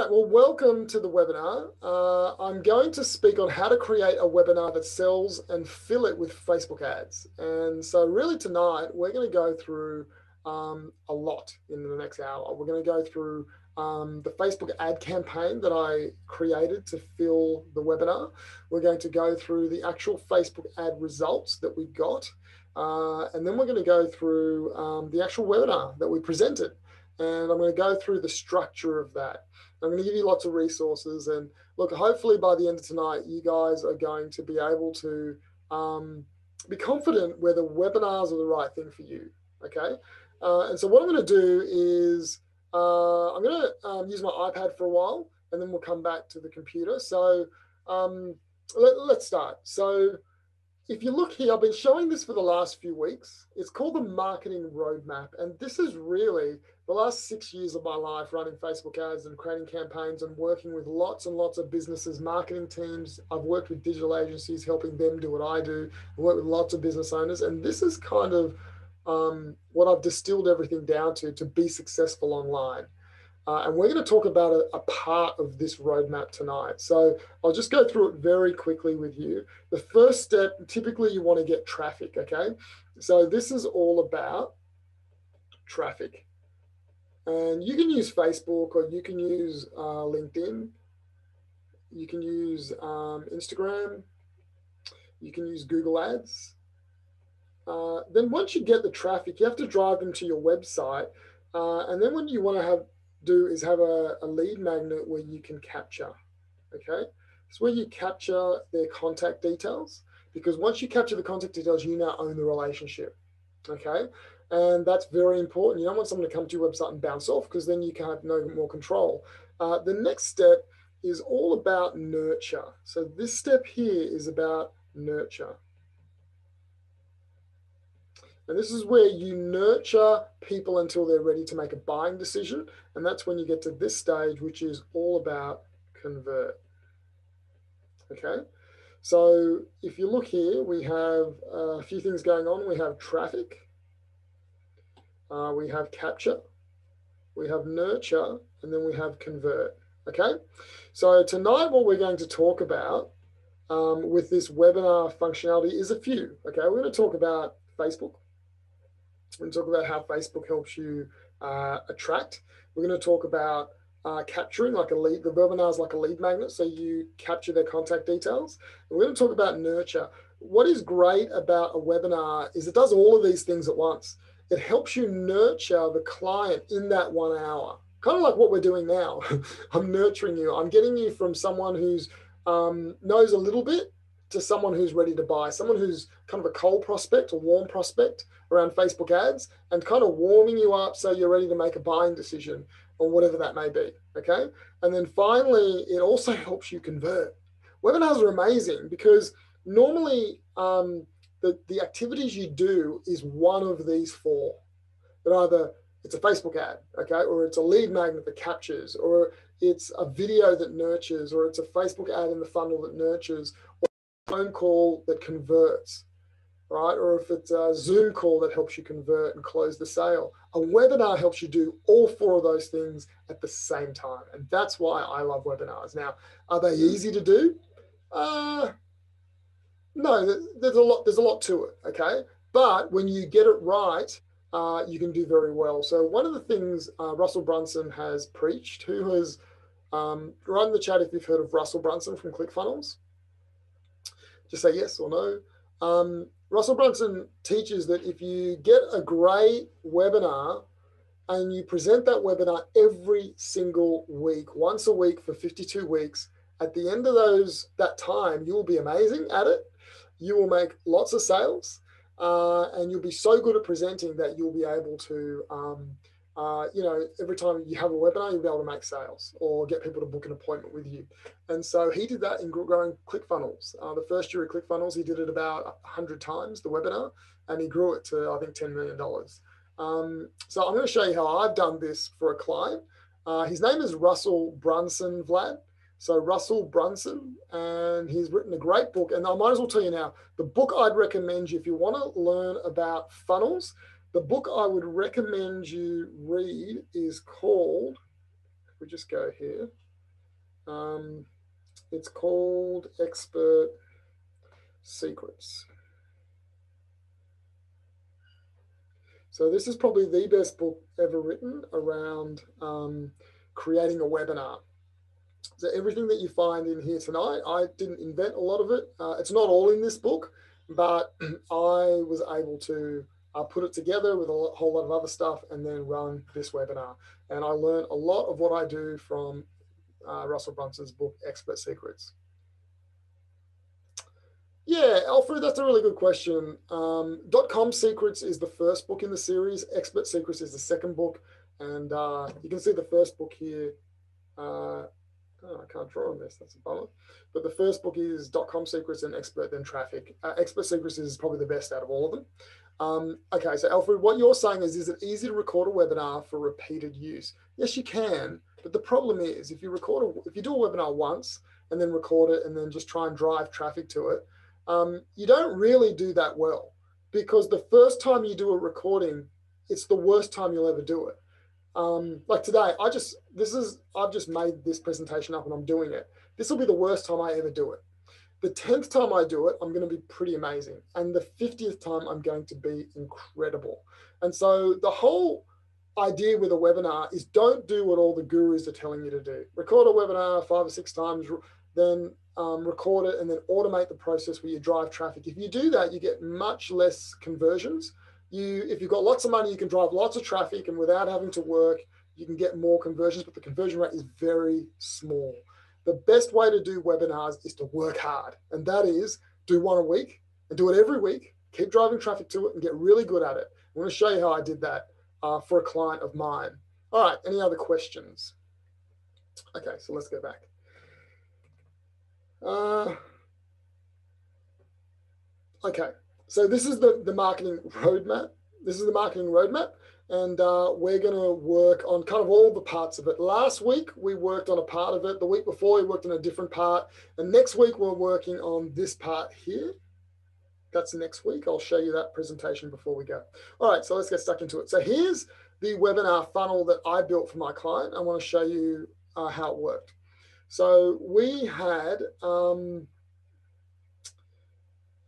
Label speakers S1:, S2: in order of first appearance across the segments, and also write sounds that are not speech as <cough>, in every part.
S1: right, well, welcome to the webinar. Uh, I'm going to speak on how to create a webinar that sells and fill it with Facebook ads. And so really tonight, we're gonna go through um, a lot in the next hour. We're gonna go through um, the Facebook ad campaign that I created to fill the webinar. We're going to go through the actual Facebook ad results that we got. Uh, and then we're gonna go through um, the actual webinar that we presented. And I'm gonna go through the structure of that. I'm going to give you lots of resources. And look, hopefully by the end of tonight, you guys are going to be able to um, be confident whether webinars are the right thing for you. Okay. Uh, and so what I'm going to do is uh, I'm going to um, use my iPad for a while and then we'll come back to the computer. So um, let, let's start. So if you look here, I've been showing this for the last few weeks. It's called the marketing roadmap. And this is really the last six years of my life running Facebook ads and creating campaigns and working with lots and lots of businesses, marketing teams. I've worked with digital agencies, helping them do what I do. I work with lots of business owners. And this is kind of um, what I've distilled everything down to to be successful online. Uh, and we're going to talk about a, a, part of this roadmap tonight. So I'll just go through it very quickly with you. The first step, typically you want to get traffic, okay? So this is all about traffic. And you can use Facebook or you can use uh, LinkedIn. You can use um, Instagram. You can use Google Ads. Uh, then once you get the traffic, you have to drive them to your website. Uh, and then when you want to have do is have a, a lead magnet where you can capture. Okay, it's where you capture their contact details because once you capture the contact details, you now own the relationship. Okay, and that's very important. You don't want someone to come to your website and bounce off because then you can have no more control. Uh, the next step is all about nurture. So this step here is about nurture. And this is where you nurture people until they're ready to make a buying decision. And that's when you get to this stage, which is all about convert. Okay. So if you look here, we have a few things going on. We have traffic, uh, we have capture, we have nurture, and then we have convert. Okay. So tonight, what we're going to talk about um, with this webinar functionality is a few. Okay. We're going to talk about Facebook and talk about how Facebook helps you uh, attract. We're going to talk about uh, capturing like a lead. The webinar is like a lead magnet, so you capture their contact details. We're going to talk about nurture. What is great about a webinar is it does all of these things at once. It helps you nurture the client in that one hour, kind of like what we're doing now. <laughs> I'm nurturing you. I'm getting you from someone who's um, knows a little bit to someone who's ready to buy, someone who's kind of a cold prospect or warm prospect around Facebook ads and kind of warming you up so you're ready to make a buying decision or whatever that may be. Okay. And then finally, it also <laughs> helps you convert. Webinars are amazing because normally um, the, the activities you do is one of these four. That either it's a Facebook ad, okay, or it's a lead magnet that captures, or it's a video that nurtures, or it's a Facebook ad in the funnel that nurtures, or a phone call that converts, right? Or if it's a Zoom call that helps you convert and close the sale. A webinar helps you do all four of those things at the same time. And that's why I love webinars. Now, are they easy to do? Uh, no, there's a lot, there's a lot to it, okay? But when you get it right, uh, you can do very well. So one of the things uh, Russell Brunson has preached, who has, um, in the chat if you've heard of Russell Brunson from ClickFunnels just say yes or no. Um, Russell Brunson teaches that if you get a great webinar and you present that webinar every single week, once a week for 52 weeks, at the end of those that time, you will be amazing at it. You will make lots of sales, uh, and you'll be so good at presenting that you'll be able to um, uh, you know, every time you have a webinar, you'll be able to make sales or get people to book an appointment with you. And so he did that in growing ClickFunnels. Uh, the first year of ClickFunnels, he did it about 100 times, the webinar, and he grew it to, I think, $10 million. Um, so I'm going to show you how I've done this for a client. Uh, his name is Russell Brunson, Vlad. So Russell Brunson, and he's written a great book. And I might as well tell you now, the book I'd recommend you if you want to learn about funnels, the book I would recommend you read is called, if we just go here, Um, it's called Expert Secrets. So this is probably the best book ever written around um, creating a webinar. So everything that you find in here tonight, I didn't invent a lot of it. Uh, it's not all in this book, but <clears throat> I was able to uh, put it together with a whole lot of other stuff and then run this webinar. And I learned a lot of what I do from uh, Russell Brunson's book, Expert Secrets. Yeah, Alfred, that's a really good question. Um, .com Secrets is the first book in the series. Expert Secrets is the second book. And uh, you can see the first book here. Oh, I can't draw on this. That's a bummer. But the first book is .com Secrets and Expert Then Traffic. Uh, Expert Secrets is probably the best out of all of them. Um, okay, so Alfred, what you're saying is, is it easy to record a webinar for repeated use? Yes, you can. But the problem is, if you record, a, if you do a webinar once and then record it and then just try and drive traffic to it, um, you don't really do that well because the first time you do a recording, it's the worst time you'll ever do it. Um, like today, I just, this is, I've just made this presentation up and I'm doing it. This will be the worst time I ever do it. The 10th time I do it, I'm going to be pretty amazing. And the 50th time, I'm going to be incredible. And so the whole idea with a webinar is don't do what all the gurus are telling you to do. Record a webinar five or six times, then um, record it and then automate the process where you drive traffic. If you do that, you get much less conversions. You, if you've got lots of money, you can drive lots of traffic and without having to work, you can get more conversions, but the conversion rate is very small. The best way to do webinars is to work hard. And that is do one a week and do it every week. Keep driving traffic to it and get really good at it. I'm going to show you how I did that uh, for a client of mine. All right, any other questions? Okay, so let's go back. Uh, okay, so this is the, the marketing roadmap. This is the marketing roadmap and uh, we're going to work on kind of all the parts of it. Last week, we worked on a part of it. The week before, we worked on a different part. And next week, we're working on this part here. That's next week. I'll show you that presentation before we go. All right, so let's get stuck into it. So here's the webinar funnel that I built for my client. I want to show you uh, how it worked. So we had, um,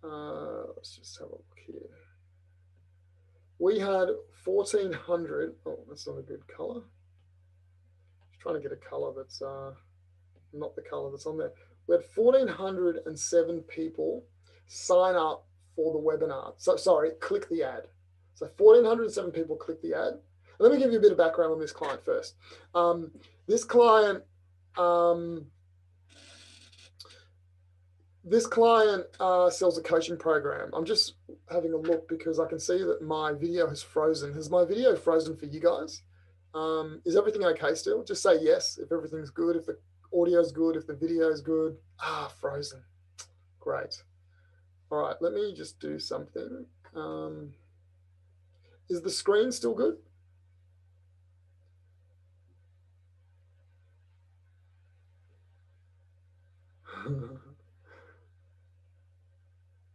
S1: uh, let's just have a look here we had 1400. Oh, that's not a good color. Just trying to get a color that's uh, not the color that's on there. We had 1407 people sign up for the webinar. So sorry, click the ad. So 1407 people click the ad. Let me give you a bit of background on this client first. Um, this client um, this client uh, sells a coaching program. I'm just having a look because I can see that my video has frozen. Has my video frozen for you guys? Um, is everything okay still? Just say yes if everything's good, if the audio is good, if the video is good. Ah, frozen. Great. All right, let me just do something. Um, is the screen still good?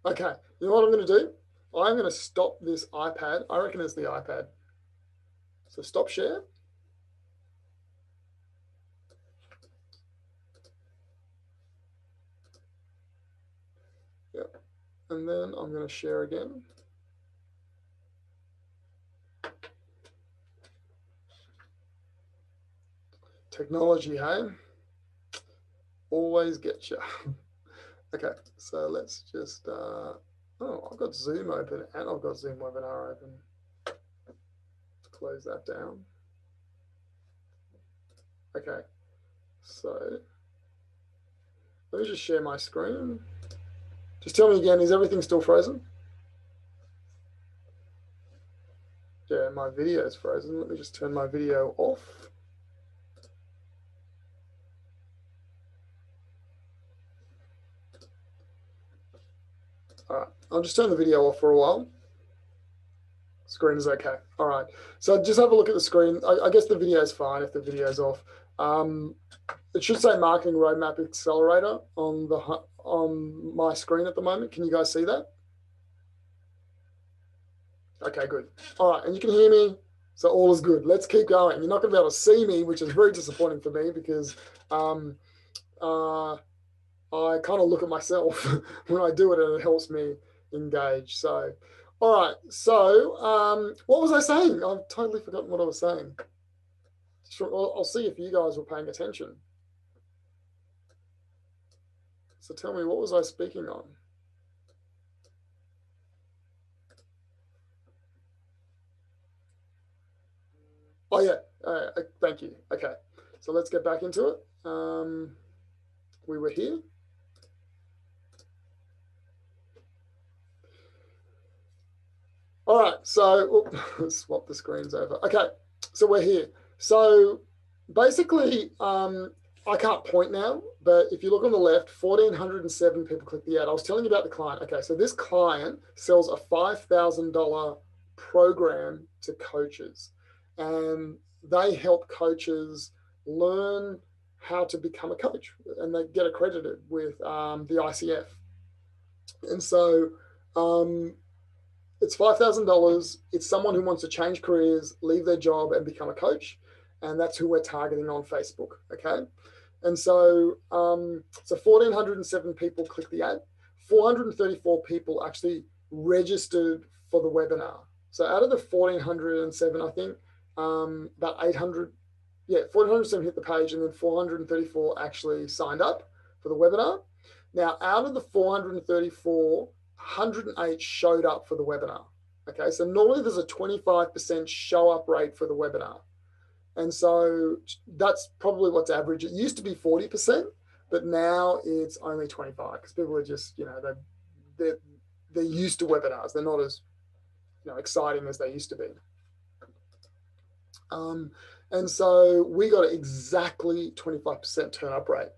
S1: Okay, you know what I'm going to do? I'm going to stop this iPad. I reckon it's the iPad. So stop share. Yep. And then I'm going to share again. Technology, hey? Always get you. <laughs> Okay, so let's just, uh, oh, I've got Zoom open and I've got Zoom webinar open. Let's close that down. Okay, so let me just share my screen. Just tell me again, is everything still frozen? Yeah, my video is frozen. Let me just turn my video off. All right, I'll just turn the video off for a while. Screen is okay. All right, so just have a look at the screen. I, I guess the video is fine if the video is off. Um, it should say Marketing Roadmap Accelerator on the on my screen at the moment. Can you guys see that? Okay, good. All right, and you can hear me. So all is good. Let's keep going. You're not going to be able to see me, which is very disappointing for me because um, uh, I kind of look at myself <laughs> when I do it and it helps me engage. So, all right. So, um, what was I saying? I've totally forgotten what I was saying. I'll see if you guys were paying attention. So tell me, what was I speaking on? Oh yeah, uh, thank you. Okay, so let's get back into it. Um, we were here. So <laughs> swap the screens over. Okay, so we're here. So basically, um, I can't point now, but if you look on the left, 1,407 people click the ad. I was telling you about the client. Okay, so this client sells a $5,000 program to coaches, and they help coaches learn how to become a coach, and they get accredited with um, the ICF. And so um, it's $5,000. It's someone who wants to change careers, leave their job, and become a coach. And that's who we're targeting on Facebook. Okay. And so, um, so 1,407 people click the ad. 434 people actually registered for the webinar. So out of the 1,407, I think um, about 800, yeah, 1,407 hit the page, and then 434 actually signed up for the webinar. Now, out of the 434, 108 showed up for the webinar. Okay, so normally there's a 25% show up rate for the webinar. And so that's probably what's average. It used to be 40%, but now it's only 25 because people are just, you know, they're, they're, they're used to webinars. They're not as, you know, exciting as they used to be. Um, and so we got exactly 25% turn up rate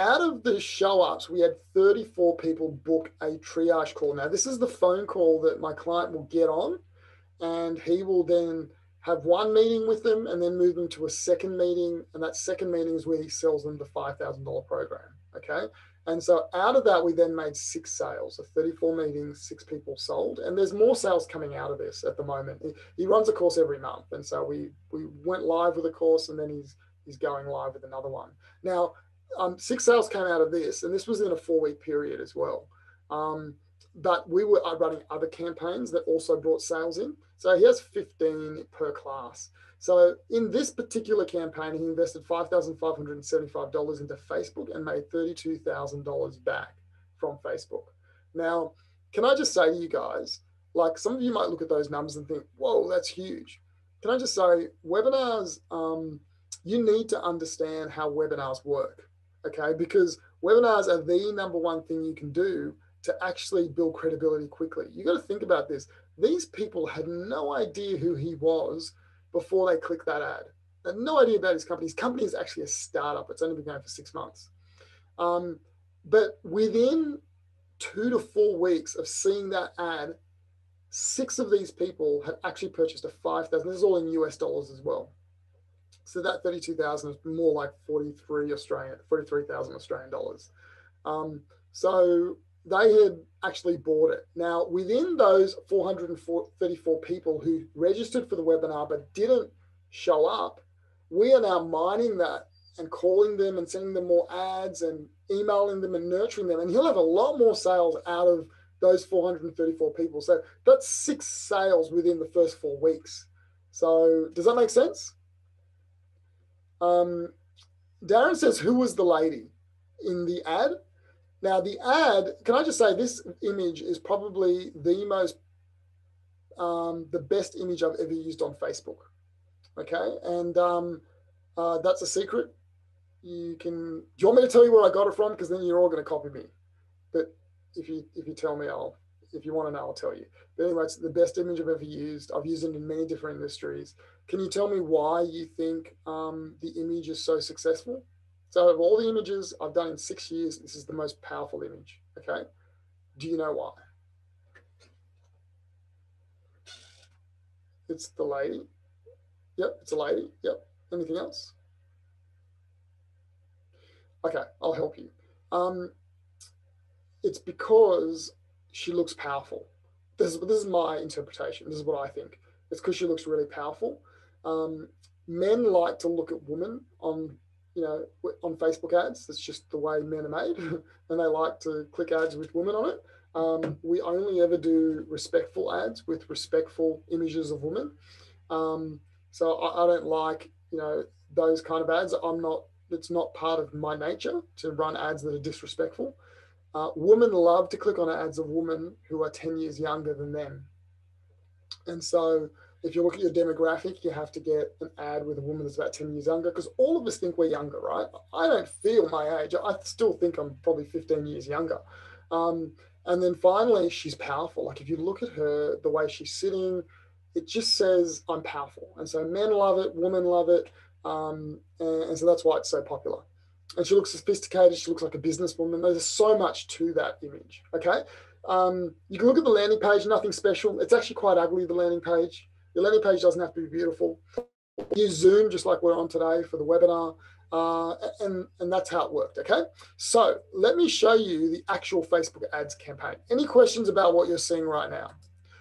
S1: out of the show ups, we had 34 people book a triage call. Now, this is the phone call that my client will get on, and he will then have one meeting with them and then move them to a second meeting. And that second meeting is where he sells them the $5,000 program. Okay. And so out of that, we then made six sales. So 34 meetings, six people sold. And there's more sales coming out of this at the moment. He, he runs a course every month. And so we we went live with a course and then he's he's going live with another one. Now, um, six sales came out of this, and this was in a four week period as well. Um, but we were uh, running other campaigns that also brought sales in. So he has 15 per class. So in this particular campaign, he invested $5,575 into Facebook and made $32,000 back from Facebook. Now, can I just say to you guys, like some of you might look at those numbers and think, whoa, that's huge. Can I just say, webinars, um, you need to understand how webinars work okay? Because webinars are the number one thing you can do to actually build credibility quickly. You got to think about this. These people had no idea who he was before they clicked that ad. They had no idea about his company. His company is actually a startup. It's only been going for six months. Um, but within two to four weeks of seeing that ad, six of these people had actually purchased a 5,000. This is all in US dollars as well. So that 32,000 is more like 43 Australian, 43,000 Australian dollars. Um, so they had actually bought it. Now, within those 434 people who registered for the webinar but didn't show up, we are now mining that and calling them and sending them more ads and emailing them and nurturing them. And he'll have a lot more sales out of those 434 people. So that's six sales within the first four weeks. So does that make sense? Um, Darren says, Who was the lady in the ad? Now, the ad, can I just say, this image is probably the most, um, the best image I've ever used on Facebook. Okay. And um, uh, that's a secret. You can, do you want me to tell you where I got it from? Because then you're all going to copy me. But if you if you tell me, I'll if you want to know, I'll tell you. But anyway, it's the best image I've ever used. I've used it in many different industries. Can you tell me why you think um, the image is so successful? So of all the images I've done in six years, this is the most powerful image. Okay. Do you know why? It's the lady. Yep, it's a lady. Yep. Anything else? Okay, I'll help you. Um, it's because she looks powerful. This is, this is my interpretation. This is what I think. It's because she looks really powerful. Um, men like to look at women on, you know, on Facebook ads. That's just the way men are made, <laughs> and they like to click ads with women on it. Um, we only ever do respectful ads with respectful images of women. Um, so I, I, don't like, you know, those kind of ads. I'm not. It's not part of my nature to run ads that are disrespectful. Uh, women love to click on ads of women who are 10 years younger than them. And so if you look at your demographic, you have to get an ad with a woman that's about 10 years younger because all of us think we're younger, right? I don't feel my age. I still think I'm probably 15 years younger. Um, and then finally, she's powerful. Like if you look at her, the way she's sitting, it just says I'm powerful. And so men love it, women love it. Um, and, and so that's why it's so popular. And she looks sophisticated. She looks like a businesswoman. There's so much to that image. Okay. Um, you can look at the landing page, nothing special. It's actually quite ugly, the landing page. Your landing page doesn't have to be beautiful. Use Zoom just like we're on today for the webinar. Uh, and, and that's how it worked, okay? So let me show you the actual Facebook ads campaign. Any questions about what you're seeing right now?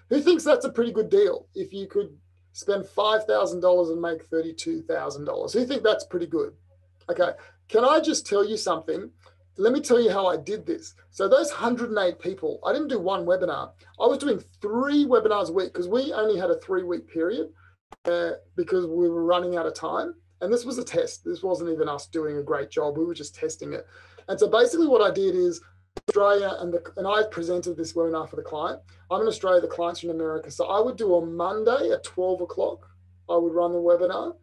S1: Who thinks that's a pretty good deal? If you could spend $5,000 and make $32,000, who think that's pretty good? Okay, can I just tell you something? Let me tell you how I did this. So those 108 people, I didn't do one webinar. I was doing three webinars a week because we only had a three week period uh, because we were running out of time. And this was a test. This wasn't even us doing a great job. We were just testing it. And so basically what I did is Australia and the, and I presented this webinar for the client. I'm in Australia, the client's in America. So I would do a Monday at 12 o'clock. I would run the webinar.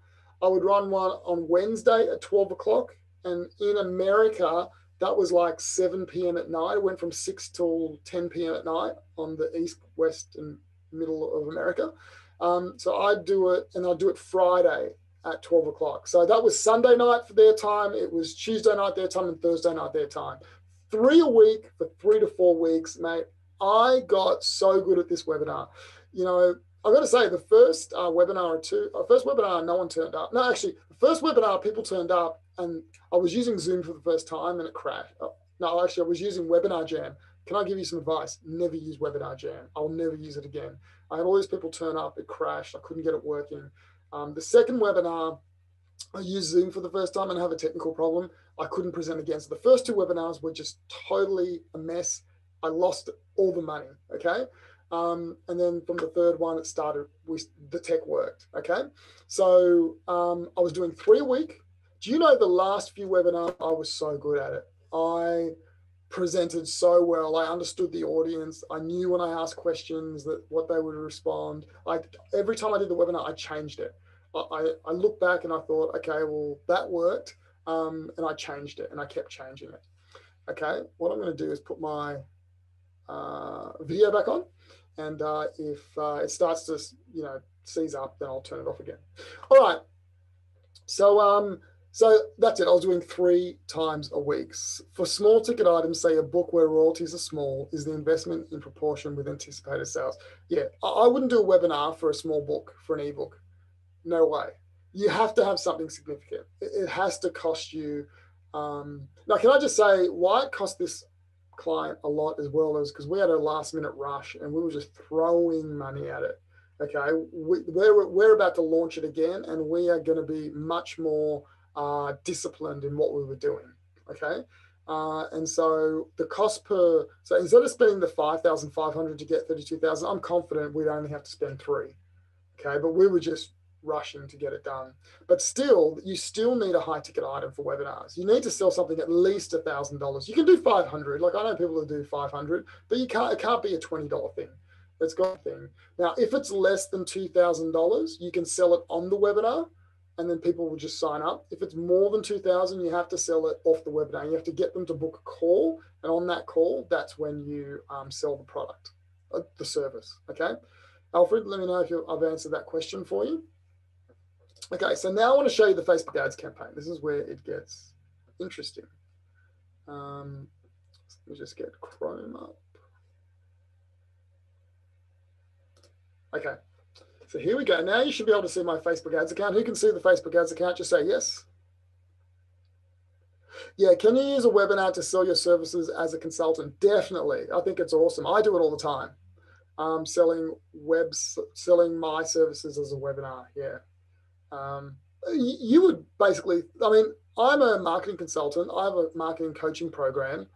S1: I would run one on Wednesday at 12 o'clock. And in America, that was like 7 p.m. at night. It went from 6 till 10 p.m. at night on the east, west, and middle of America. Um, so I'd do it, and I'd do it Friday at 12 o'clock. So that was Sunday night for their time. It was Tuesday night their time and Thursday night their time. Three a week for three to four weeks, mate. I got so good at this webinar. You know, I've got to say, the first uh, webinar or two, uh, first webinar, no one turned up. No, actually, the first webinar, people turned up and I was using Zoom for the first time and it crashed. Oh, no, actually, I was using Webinar Jam. Can I give you some advice? Never use Webinar Jam. I'll never use it again. I had all these people turn up, it crashed, I couldn't get it working. Um, the second webinar, I used Zoom for the first time and have a technical problem. I couldn't present again. So the first two webinars were just totally a mess. I lost all the money. Okay. Um, and then from the third one, it started, we, the tech worked. Okay. So um, I was doing three a week do you know the last few webinars, I was so good at it. I presented so well. I understood the audience. I knew when I asked questions that what they would respond. I every time I did the webinar, I changed it. I, I looked back and I thought, okay, well that worked, um, and I changed it and I kept changing it. Okay, what I'm going to do is put my uh, video back on, and uh, if uh, it starts to you know seize up, then I'll turn it off again. All right. So um, so that's it. I was doing three times a week. For small ticket items, say a book where royalties are small, is the investment in proportion with anticipated sales? Yeah, I wouldn't do a webinar for a small book, for an ebook. No way. You have to have something significant. It has to cost you. Um, now, can I just say why it cost this client a lot as well as because we had a last minute rush and we were just throwing money at it. Okay, we, we're, we're about to launch it again and we are going to be much more uh, disciplined in what we were doing. Okay. Uh, and so the cost per, so instead of spending the 5,500 to get 32,000, I'm confident we'd only have to spend three. Okay. But we were just rushing to get it done. But still, you still need a high ticket item for webinars. You need to sell something at least a thousand dollars. You can do 500. Like I know people who do 500, but you can't, it can't be a $20 thing. It's got a thing. Now, if it's less than $2,000, you can sell it on the webinar and then people will just sign up. If it's more than 2000, you have to sell it off the webinar. You have to get them to book a call. And on that call, that's when you um, sell the product, uh, the service. Okay. Alfred, let me know if I've answered that question for you. Okay, so now I want to show you the Facebook ads campaign. This is where it gets interesting. Um, let me just get Chrome up. Okay, so here we go. Now you should be able to see my Facebook ads account. Who can see the Facebook ads account? Just say yes. Yeah, can you use a webinar to sell your services as a consultant? Definitely. I think it's awesome. I do it all the time. Um, selling webs, selling my services as a webinar. Yeah. Um, you, you would basically, I mean, I'm a marketing consultant. I have a marketing coaching program.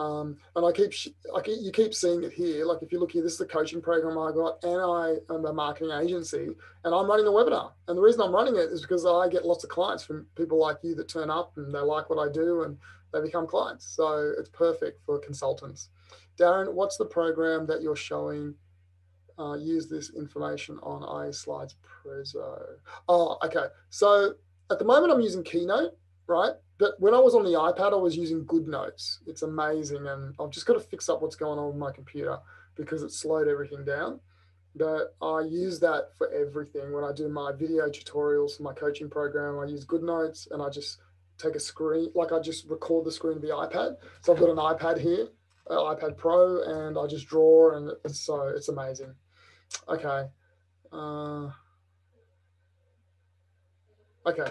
S1: Um, and I keep, I keep, you keep seeing it here. Like if you look here, this is the coaching program I got, and I am a marketing agency, and I'm running a webinar. And the reason I'm running it is because I get lots of clients from people like you that turn up and they like what I do and they become clients. So it's perfect for consultants. Darren, what's the program that you're showing? Uh, use this information on IA Slides Prezo. Oh, okay. So at the moment, I'm using Keynote, right? But when I was on the iPad, I was using GoodNotes. It's amazing. And I've just got to fix up what's going on with my computer because it slowed everything down. But I use that for everything. When I do my video tutorials for my coaching program, I use GoodNotes and I just take a screen, like I just record the screen of the iPad. So I've got an iPad here, an iPad Pro, and I just draw and it's so it's amazing. Okay. Uh, okay.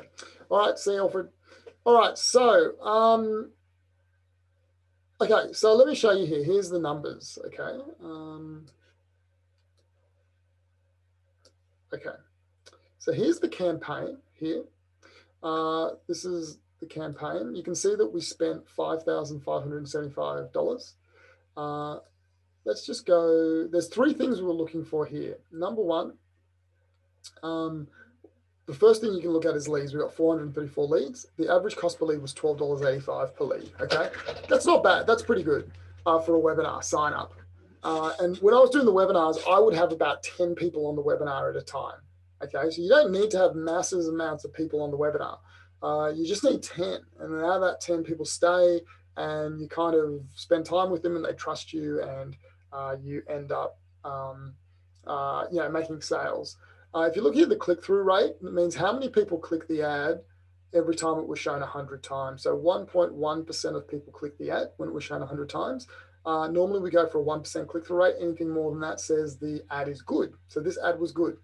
S1: All right. See, you, Alfred. All right, so um, okay, so let me show you here. Here's the numbers. Okay. Um, okay. So here's the campaign here. Uh, this is the campaign. You can see that we spent $5,575. Uh, let's just go. There's three things we're looking for here. Number one, um, the first thing you can look at is leads. We've got 434 leads. The average cost per lead was $12.85 per lead. Okay. That's not bad. That's pretty good uh, for a webinar sign up. Uh, and when I was doing the webinars, I would have about 10 people on the webinar at a time. Okay. So you don't need to have massive amounts of people on the webinar. Uh, you just need 10. And then out of that 10 people stay and you kind of spend time with them and they trust you and uh, you end up, um, uh, you know, making sales. Uh, if you look at the click-through rate, it means how many people click the ad every time it was shown 100 times. So 1.1% of people click the ad when it was shown 100 times. Uh, normally we go for a 1% click-through rate. Anything more than that says the ad is good. So this ad was good.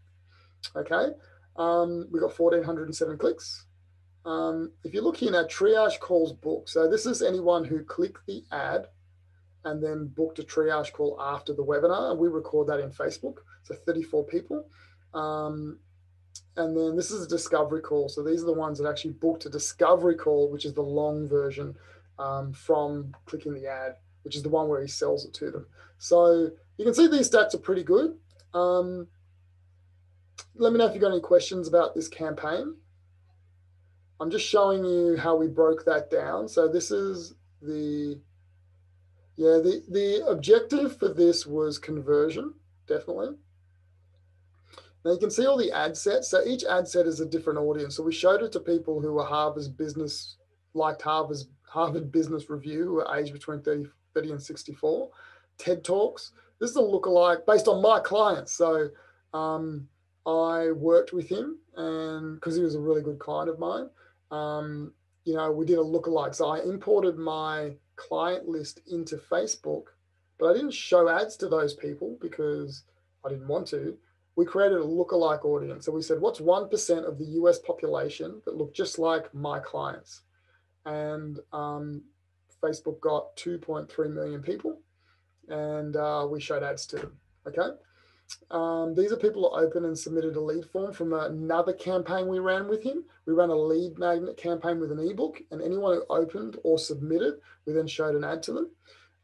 S1: Okay. Um, we got 1,407 clicks. Um, if you look here now, triage calls book. So this is anyone who clicked the ad and then booked a triage call after the webinar. And we record that in Facebook. So 34 people. Um, and then this is a discovery call. So these are the ones that actually booked a discovery call, which is the long version um, from clicking the ad, which is the one where he sells it to them. So you can see these stats are pretty good. Um, let me know if you've got any questions about this campaign. I'm just showing you how we broke that down. So this is the, yeah, the, the objective for this was conversion, definitely. Now you can see all the ad sets. So each ad set is a different audience. So we showed it to people who were Harvard's business, liked Harvard's Harvard Business Review, who are aged between 30, 30 and 64. TED Talks. This is a lookalike based on my clients. So um, I worked with him and because he was a really good client of mine. Um, you know, we did a lookalike. So I imported my client list into Facebook, but I didn't show ads to those people because I didn't want to we created a lookalike audience. So we said, what's 1% of the US population that look just like my clients? And um, Facebook got 2.3 million people and uh, we showed ads to them. Okay. Um, these are people who opened and submitted a lead form from another campaign we ran with him. We ran a lead magnet campaign with an ebook, and anyone who opened or submitted, we then showed an ad to them.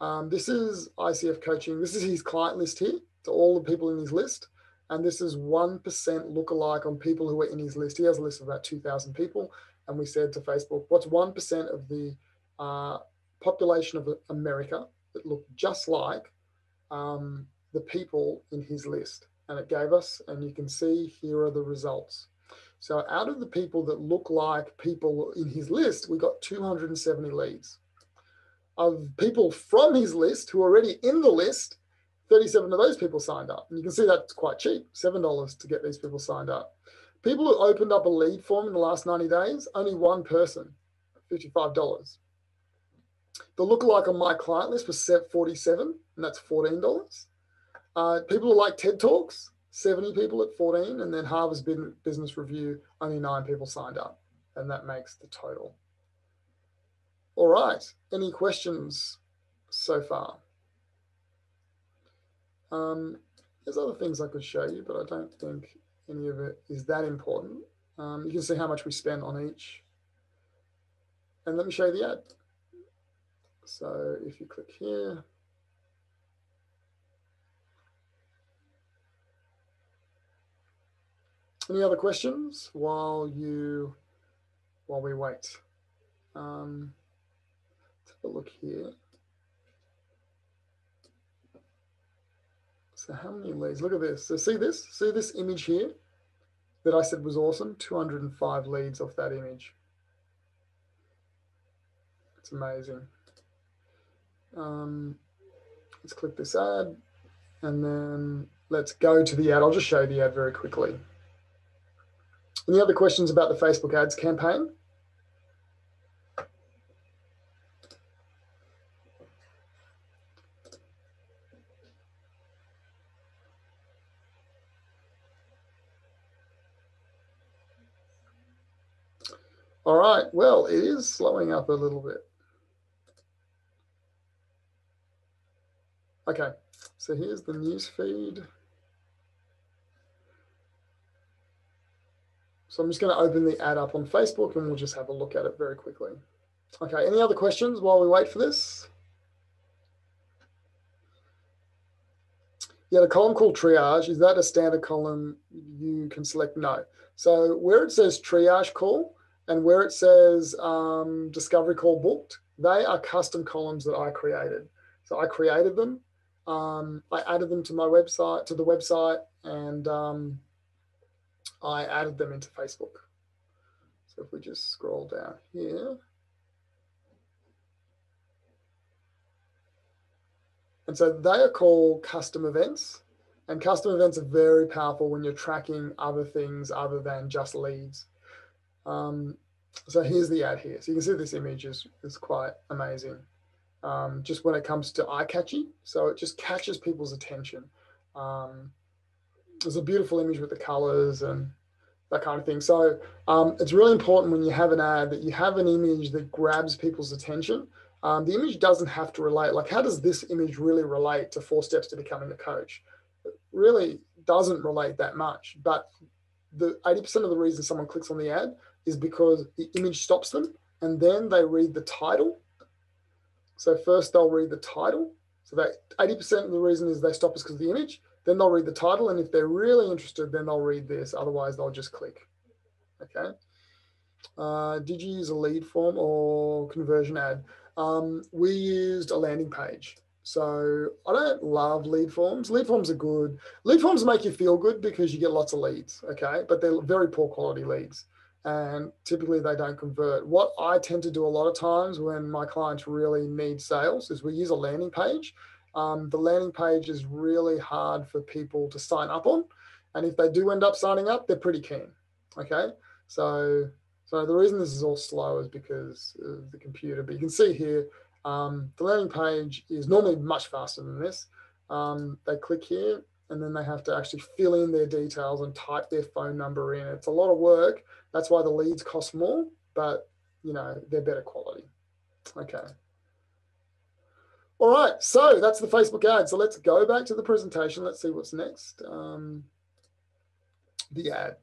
S1: Um, this is ICF coaching. This is his client list here to all the people in his list and this is 1% lookalike on people who are in his list. He has a list of about 2,000 people. And we said to Facebook, what's 1% of the uh, population of America that look just like um, the people in his list? And it gave us, and you can see here are the results. So out of the people that look like people in his list, we got 270 leads. Of people from his list who are already in the list, 37 of those people signed up. And you can see that's quite cheap, $7 to get these people signed up. People who opened up a lead form in the last 90 days, only one person, $55. The lookalike on my client list was 47, and that's $14. Uh, people who like TED Talks, 70 people at 14, and then Harvard's Business Review, only nine people signed up, and that makes the total. All right, any questions so far? Um, there's other things I could show you, but I don't think any of it is that important. Um, you can see how much we spent on each. and let me show you the ad. So if you click here, any other questions while you while we wait? Um, have a look here. So how many leads? Look at this. So see this? See this image here that I said was awesome? 205 leads off that image. It's amazing. Um, let's click this ad and then let's go to the ad. I'll just show the ad very quickly. Any other questions about the Facebook ads campaign? All right, well, it is slowing up a little bit. Okay, so here's the news feed. So I'm just going to open the ad up on Facebook and we'll just have a look at it very quickly. Okay, any other questions while we wait for this? Yeah, the column called triage, is that a standard column you can select? No. So where it says triage call and where it says um, discovery call booked, they are custom columns that I created. So I created them. Um, I added them to my website, to the website, and um, I added them into Facebook. So if we just scroll down here. And so they are called custom events. And custom events are very powerful when you're tracking other things other than just leads. Um, so here's the ad here. So you can see this image is, is quite amazing. Um, just when it comes to eye catchy. So it just catches people's attention. Um, there's a beautiful image with the colors and that kind of thing. So um, it's really important when you have an ad that you have an image that grabs people's attention. Um, the image doesn't have to relate. Like, how does this image really relate to four steps to becoming a coach? It really doesn't relate that much. But the 80% of the reason someone clicks on the ad is because the image stops them and then they read the title. So first they'll read the title. So that 80% of the reason is they stop us because of the image. Then they'll read the title. And if they're really interested, then they'll read this. Otherwise, they'll just click. Okay. Uh, did you use a lead form or conversion ad? Um, we used a landing page. So I don't love lead forms. Lead forms are good. Lead forms make you feel good because you get lots of leads. Okay. But they're very poor quality leads and typically they don't convert. What I tend to do a lot of times when my clients really need sales is we use a landing page um, the landing page is really hard for people to sign up on. And if they do end up signing up, they're pretty keen. Okay. So, so the reason this is all slow is because of the computer. But you can see here, um, the landing page is normally much faster than this. Um, they click here and then they have to actually fill in their details and type their phone number in. It's a lot of work. That's why the leads cost more, but you know, they're better quality. Okay. All right, so that's the Facebook ad. So let's go back to the presentation. Let's see what's next. Um, the ad,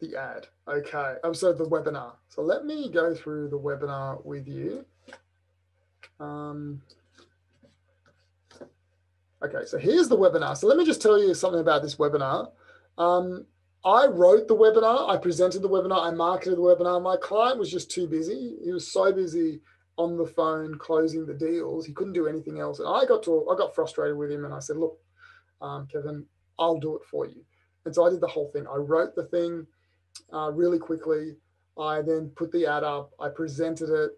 S1: the ad. Okay, I'm oh, so the webinar. So let me go through the webinar with you. Um, okay, so here's the webinar. So let me just tell you something about this webinar. Um, I wrote the webinar, I presented the webinar, I marketed the webinar. My client was just too busy. He was so busy on the phone closing the deals. He couldn't do anything else. And I got to I got frustrated with him and I said, look, um, Kevin, I'll do it for you. And so I did the whole thing. I wrote the thing uh, really quickly. I then put the ad up. I presented it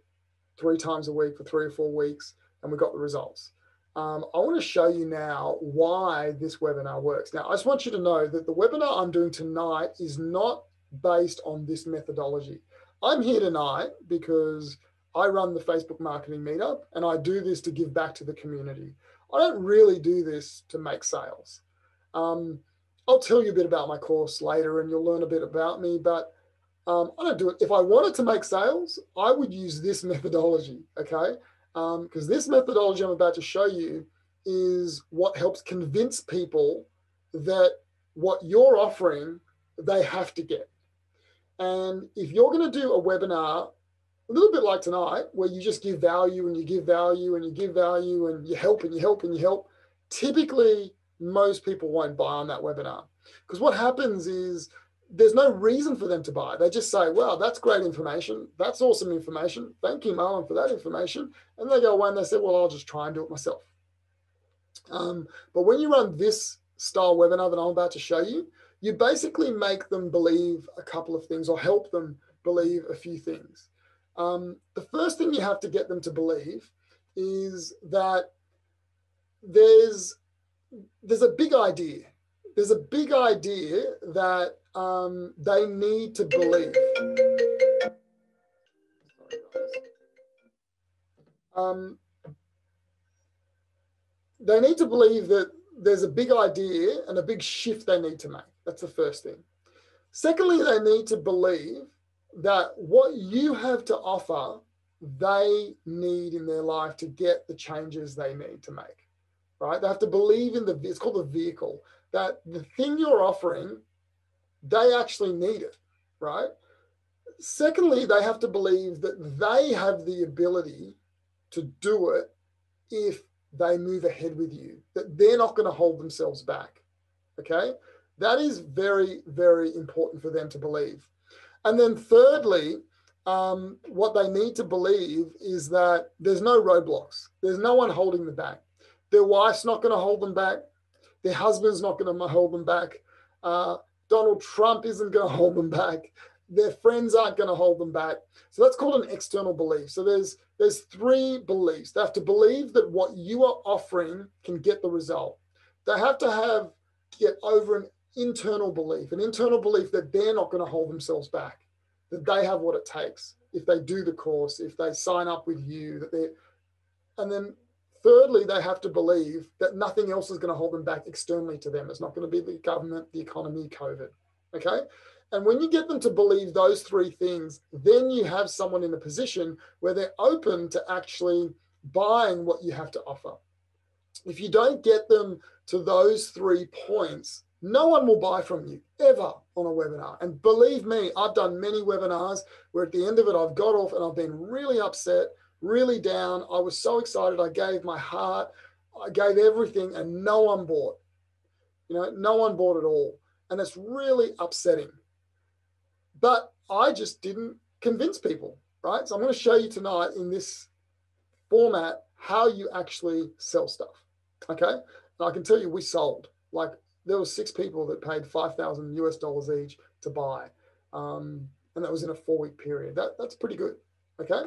S1: three times a week for three or four weeks, and we got the results. Um, I want to show you now why this webinar works. Now, I just want you to know that the webinar I'm doing tonight is not based on this methodology. I'm here tonight because I run the Facebook marketing meetup and I do this to give back to the community. I don't really do this to make sales. Um, I'll tell you a bit about my course later and you'll learn a bit about me, but um, I don't do it. If I wanted to make sales, I would use this <laughs> methodology, okay? Because um, this methodology I'm about to show you is what helps convince people that what you're offering, they have to get. And if you're going to do a webinar a little bit like tonight, where you just give value and you give value and you give value and you help and you help and you help, typically most people won't buy on that webinar. Because what happens is there's no reason for them to buy. They just say, wow, that's great information. That's awesome information. Thank you, Marlon, for that information. And they go away and they say, well, I'll just try and do it myself. Um, but when you run this style webinar that I'm about to show you, you basically make them believe a couple of things or help them believe a few things. Um, the first thing you have to get them to believe is that there's there's a big idea. There's a big idea that um, they need to believe. Um, they need to believe that there's a big idea and a big shift they need to make. That's the first thing. Secondly, they need to believe that what you have to offer, they need in their life to get the changes they need to make. Right? They have to believe in the, it's called the vehicle, that the thing you're offering, they actually need it. Right? Secondly, they have to believe that they have the ability to do it if they move ahead with you, that they're not going to hold themselves back. Okay. That is very, very important for them to believe. And then, thirdly, um, what they need to believe is that there's no roadblocks, there's no one holding them back. Their wife's not going to hold them back, their husband's not going to hold them back. Uh, Donald Trump isn't going to hold them back. Their friends aren't going to hold them back. So that's called an external belief. So there's there's three beliefs. They have to believe that what you are offering can get the result. They have to have get over an internal belief, an internal belief that they're not going to hold themselves back, that they have what it takes if they do the course, if they sign up with you, that they and then thirdly, they have to believe that nothing else is going to hold them back externally to them. It's not going to be the government, the economy, COVID. Okay. And when you get them to believe those three things, then you have someone in a position where they're open to actually buying what you have to offer. If you don't get them to those three points, no one will buy from you ever on a webinar. And believe me, I've done many webinars where at the end of it, I've got off and I've been really upset, really down. I was so excited. I gave my heart, I gave everything, and no one bought. You know, no one bought at all. And it's really upsetting. But I just didn't convince people, right? So I'm going to show you tonight in this format how you actually sell stuff. Okay. And I can tell you we sold. Like there were six people that paid 5,000 US dollars each to buy. Um, and that was in a four week period. That, that's pretty good. Okay.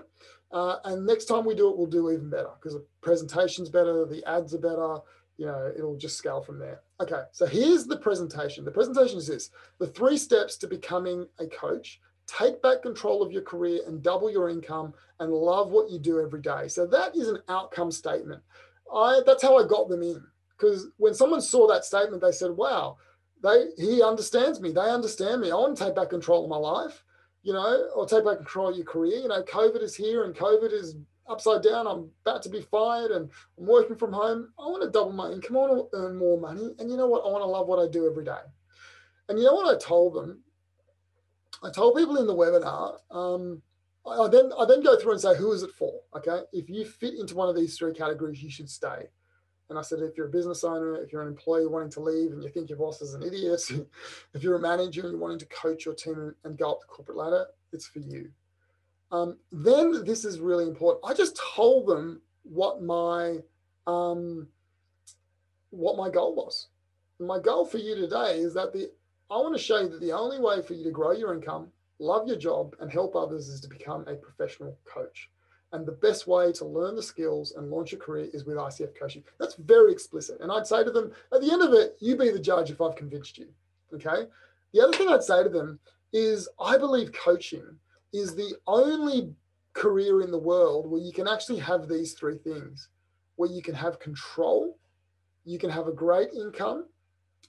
S1: Uh, and next time we do it, we'll do even better because the presentation's better, the ads are better, you know, it'll just scale from there. Okay, so here's the presentation. The presentation is this, the three steps to becoming a coach, take back control of your career and double your income and love what you do every day. So that is an outcome statement. I, that's how I got them in because when someone saw that statement, they said, wow, they, he understands me. They understand me. I want to take back control of my life, you know, or take back control of your career. You know, COVID is here and COVID is upside down. I'm about to be fired and I'm working from home. I want to double my income. I want to earn more money. And you know what? I want to love what I do every day. And you know what I told them? I told people in the webinar, um, I, I then I then go through and say, who is it for? Okay. If you fit into one of these three categories, you should stay. And I said, if you're a business owner, if you're an employee wanting to leave and you think your boss is an idiot, <laughs> if you're a manager and you're wanting to coach your team and go up the corporate ladder, it's for you. Um, then this is really important. I just told them what my um, what my goal was. My goal for you today is that the I want to show you that the only way for you to grow your income, love your job, and help others is to become a professional coach. And the best way to learn the skills and launch a career is with ICF coaching. That's very explicit. And I'd say to them, at the end of it, you be the judge if I've convinced you. Okay. The other thing I'd say to them is I believe coaching is the only career in the world where you can actually have these three things where you can have control, you can have a great income.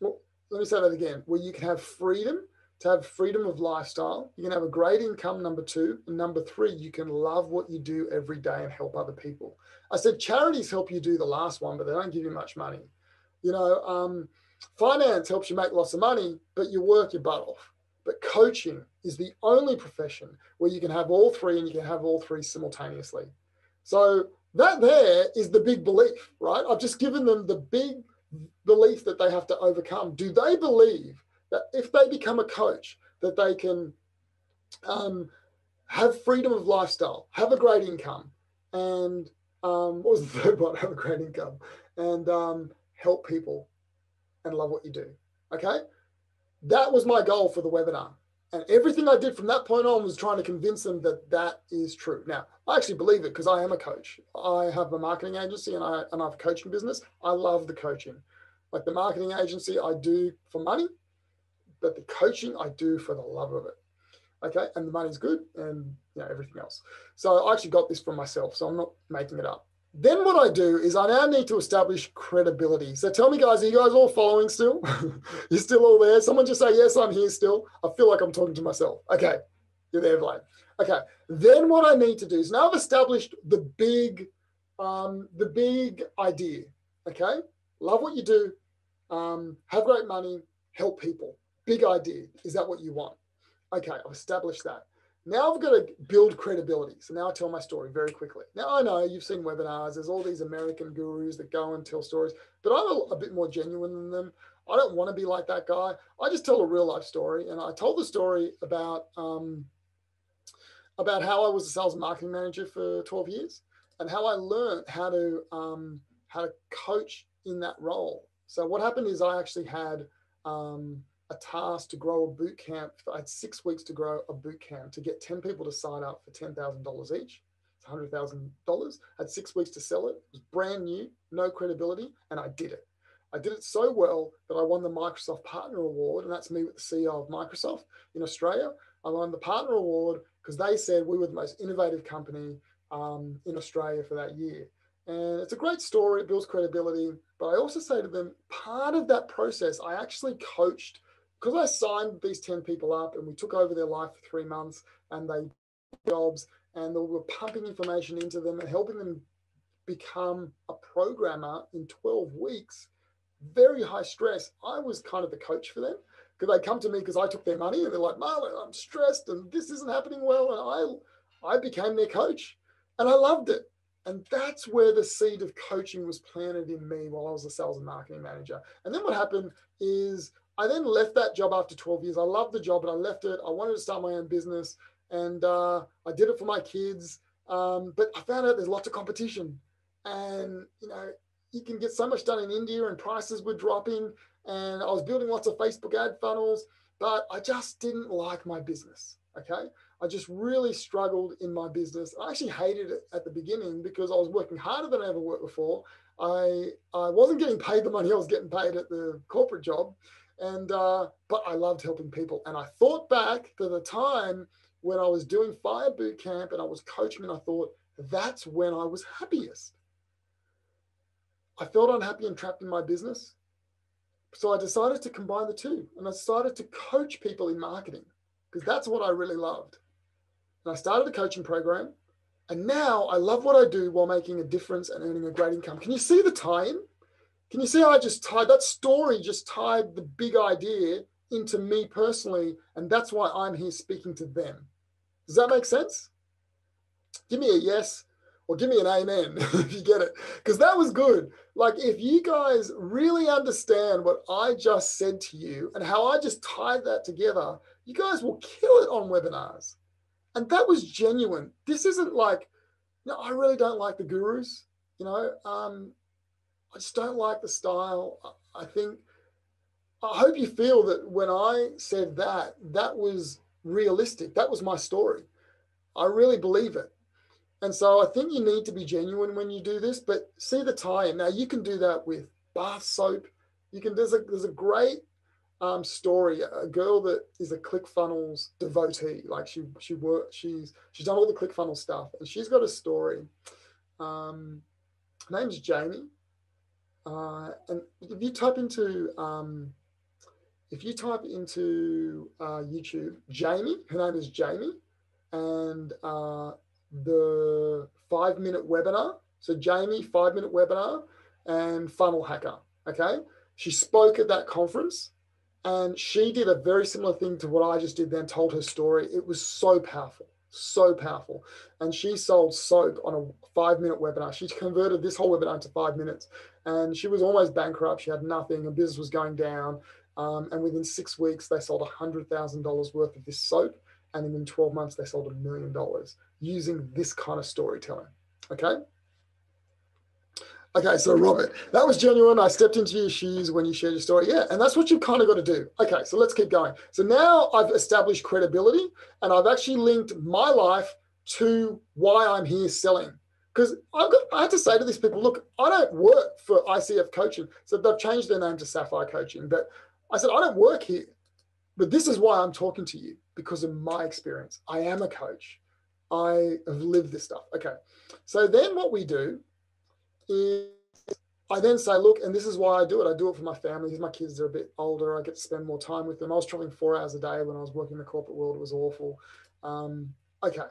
S1: Well, let me say that again where you can have freedom to have freedom of lifestyle. You can have a great income, number two. And number three, you can love what you do every day and help other people. I said charities help you do the last one, but they don't give you much money. You know, um, finance helps you make lots of money, but you work your butt off. But coaching is the only profession where you can have all three and you can have all three simultaneously. So that there is the big belief, right? I've just given them the big belief that they have to overcome. Do they believe that if they become a coach, that they can um, have freedom of lifestyle, have a great income, and um, what was the <laughs> third one? Have a great income and um, help people and love what you do. Okay, that was my goal for the webinar. And everything I did from that point on was trying to convince them that that is true. Now, I actually believe it because I am a coach. I have a marketing agency and I, and I have a coaching business. I love the coaching. Like the marketing agency, I do for money, but the coaching I do for the love of it. Okay, and the money's good and you know everything else. So I actually got this from myself, so I'm not making it up. Then what I do is I now need to establish credibility. So tell me, guys, are you guys all following still? <laughs> you're still all there? Someone just say, yes, I'm here still. I feel like I'm talking to myself. Okay, you're there, Vlad. Okay, then what I need to do is now I've established the big, um, the big idea. Okay, love what you do, um, have great money, help people. Big idea. Is that what you want? Okay, I've established that. Now I've got to build credibility. So now I tell my story very quickly. Now I know you've seen webinars. There's all these American gurus that go and tell stories, but I'm a, a bit more genuine than them. I don't want to be like that guy. I just tell a real life story, and I told the story about um, about how I was a sales marketing manager for 12 years, and how I learned how to um, how to coach in that role. So what happened is I actually had um, a task to grow a boot camp. I had six weeks to grow a boot camp to get 10 people to sign up for $10,000 each. It's $100,000. I had six weeks to sell it. It was brand new, no credibility, and I did it. I did it so well that I won the Microsoft Partner Award, and that's me with the CEO of Microsoft in Australia. I won the Partner Award because they said we were the most innovative company um, in Australia for that year. And it's a great story, it builds credibility. But I also say to them, part of that process, I actually coached because I signed these 10 people up and we took over their life for three months and they jobs and we were pumping information into them and helping them become a programmer in 12 weeks, very high stress. I was kind of the coach for them because they come to me because I took their money and they're like, Marlon, I'm stressed and this isn't happening well. And I, I became their coach and I loved it. And that's where the seed of coaching was planted in me while I was a sales and marketing manager. And then what happened is I then left that job after 12 years. I loved the job, but I left it. I wanted to start my own business and uh, I did it for my kids. Um, but I found out there's lots of competition. And, you know, you can get so much done in India and prices were dropping. And I was building lots of Facebook ad funnels, but I just didn't like my business. Okay. I just really struggled in my business. I actually hated it at the beginning because I was working harder than I ever worked before. I, I wasn't getting paid the money I was getting paid at the corporate job. And uh, but I loved helping people. And I thought back to the time when I was doing fire boot camp and I was coaching, and I thought that's when I was happiest. I felt unhappy and trapped in my business. So I decided to combine the two and I started to coach people in marketing because that's what I really loved. And I started a coaching program. And now I love what I do while making a difference and earning a great income. Can you see the tie in? Can you see how I just tied that story, just tied the big idea into me personally? And that's why I'm here speaking to them. Does that make sense? Give me a yes or give me an amen <laughs> if you get it. Because that was good. Like, if you guys really understand what I just said to you and how I just tied that together, you guys will kill it on webinars. And that was genuine. This isn't like, no, I really don't like the gurus. You know, um, I just don't like the style. I think, I hope you feel that when I said that, that was realistic. That was my story. I really believe it. And so I think you need to be genuine when you do this, but see the tie in. Now you can do that with bath soap. You can, there's a, there's a great um, story, a girl that is a ClickFunnels devotee. Like she, she worked, she's, she's done all the ClickFunnels stuff and she's got a story. Um, her name's Jamie uh, and if you type into um, if you type into uh, YouTube, Jamie, her name is Jamie, and uh, the five minute webinar. So Jamie, five minute webinar, and funnel hacker. Okay, she spoke at that conference, And she did a very similar thing to what I just did then, told her story. It was so powerful, so powerful. And she sold soap on a five minute webinar. She converted this whole webinar into five minutes. And she was almost bankrupt. She had nothing. Her business was going down. Um, and within six weeks, they sold $100,000 worth of this soap. And then in 12 months, they sold a million dollars using this kind of storytelling. Okay. Okay, so Robert, that was genuine. I stepped into your shoes when you shared your story. Yeah, and that's what you've kind of got to do. Okay, so let's keep going. So now I've established credibility and I've actually linked my life to why I'm here selling. Because I've got, I had to say to these people, look, I don't work for ICF coaching. So they've changed their name to Sapphire Coaching. But I said, I don't work here. But this is why I'm talking to you because of my experience. I am a coach. I have lived this stuff. Okay. So then what we do I then say, look, and this is why I do it. I do it for my family because my kids are a bit older. I get to spend more time with them. I was traveling four hours a day when I was working in the corporate world. It was awful. Um, okay.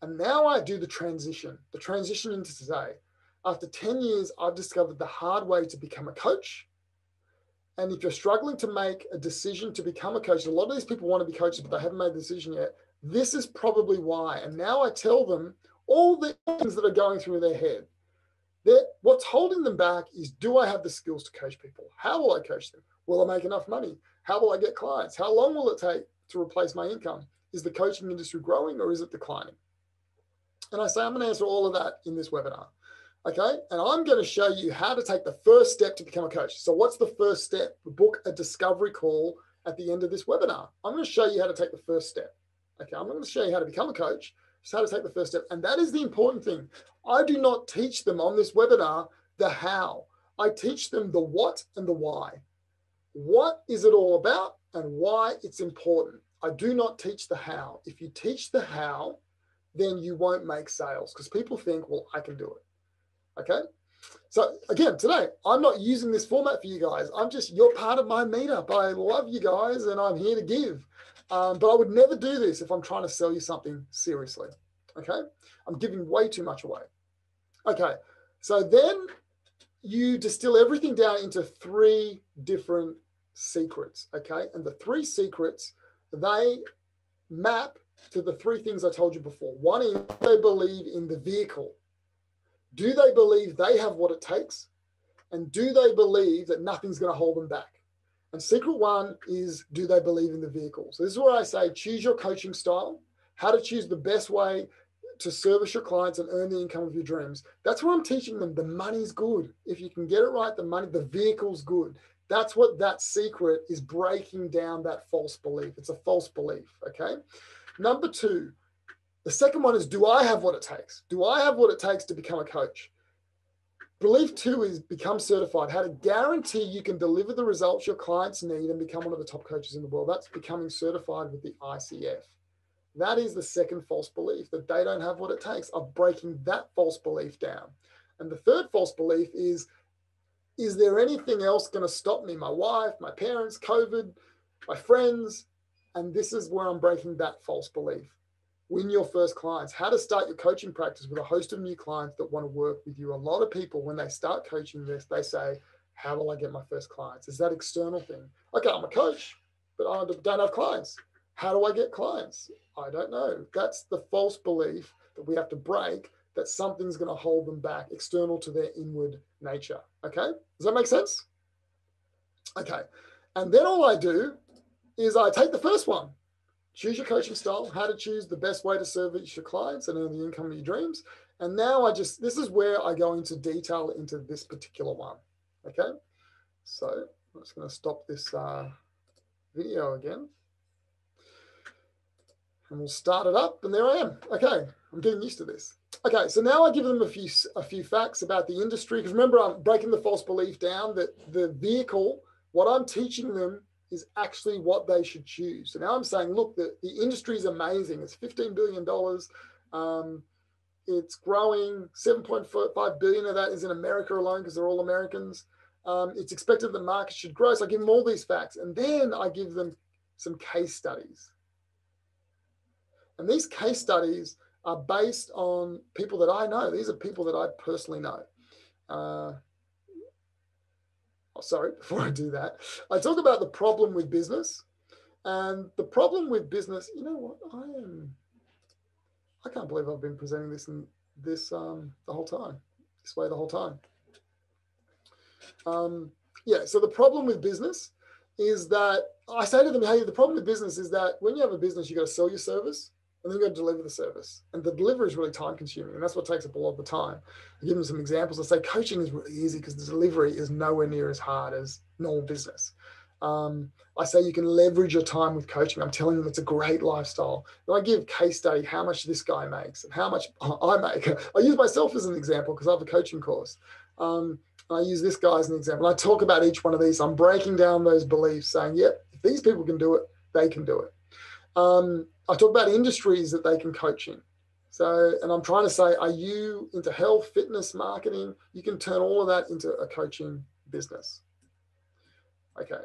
S1: And now I do the transition, the transition into today. After 10 years, I've discovered the hard way to become a coach. And if you're struggling to make a decision to become a coach, a lot of these people want to be coaches, but they haven't made the decision yet. This is probably why. And now I tell them all the things that are going through their head. That what's holding them back is do I have the skills to coach people? How will I coach them? Will I make enough money? How will I get clients? How long will it take to replace my income? Is the coaching industry growing or is it declining? And I say I'm going to answer all of that in this webinar. Okay. And I'm going to show you how to take the first step to become a coach. So, what's the first step? Book a discovery call at the end of this webinar. I'm going to show you how to take the first step. Okay. I'm going to show you how to become a coach, how to take the first step. And that is the important thing. I do not teach them on this webinar the how, I teach them the what and the why. What is it all about and why it's important? I do not teach the how. If you teach the how, then you won't make sales because people think, well, I can do it. Okay. So again, today, I'm not using this format for you guys. I'm just, you're part of my meetup. I love you guys and I'm here to give. Um, but I would never do this if I'm trying to sell you something seriously. Okay. I'm giving way too much away. Okay. So then you distill everything down into three different secrets. Okay. And the three secrets, they map to the three things I told you before. One is they believe in the vehicle. Do they believe they have what it takes? And do they believe that nothing's going to hold them back? And secret one is do they believe in the vehicle? So this is where I say choose your coaching style, how to choose the best way to service your clients and earn the income of your dreams. That's what I'm teaching them. The money's good. If you can get it right, the money, the vehicle's good. That's what that secret is breaking down that false belief. It's a false belief. Okay. Number two, the second one is do I have what it takes? Do I have what it takes to become a coach? Belief two is become certified. How to guarantee you can deliver the results your clients need and become one of the top coaches in the world. That's becoming certified with the ICF. That is the second false belief that they don't have what it takes of breaking that false belief down. And the third false belief is is there anything else going to stop me? My wife, my parents, COVID, my friends, and this is where I'm breaking that false belief. Win your first clients. How to start your coaching practice with a host of new clients that want to work with you. A lot of people, when they start coaching this, they say, How will I get my first clients? Is that external thing? Okay, I'm a coach, but I don't have clients. How do I get clients? I don't know. That's the false belief that we have to break that something's going to hold them back external to their inward nature. Okay. Does that make sense? Okay. And then all I do is I take the first one, choose your coaching style, how to choose the best way to service your clients and earn the income of your dreams. And now I just, this is where I go into detail into this particular one. Okay. So I'm just going to stop this uh, video again. And we'll start it up and there I am. Okay. I'm getting used to this. Okay, so now I give them a few a few facts about the industry because remember I'm breaking the false belief down that the vehicle, what I'm teaching them is actually what they should choose. So now I'm saying, look, the, the industry is amazing. It's $15 billion. Um, it's growing. 7.5 billion of that is in America alone because they're all Americans. Um, it's expected the market should grow. So I give them all these facts. And then I give them some case studies. And these case studies are based on people that I know. These are people that I personally know. Uh, sorry, <laughs> before I do that, I talk about the problem with business. And the problem with business, you know what? I am, I can't believe I've been presenting this in this um, the whole time, this way the whole time. Um, yeah, so the problem with business is that I say to them, hey, the problem with business is that when you have a business, you got to sell your service and then you got to deliver the service. And the delivery is really time consuming. And that's what takes up a lot of the time. I give them some examples. I say coaching is really easy because the delivery is nowhere near as hard as normal business. Um, I say you can leverage your time with coaching. I'm telling them it's a great lifestyle. I give case study how much this guy makes and how much <laughs> I make. I use myself as an example because I have a coaching course. Um, I use this guy as an example. I talk about each one of these. I'm breaking down those beliefs, saying, yep, if these people can do it, they can do it. Um, I talk about industries that they can coach in. So, and I'm trying to say, are you into health, fitness, marketing? You can turn all of that into a coaching business. Okay.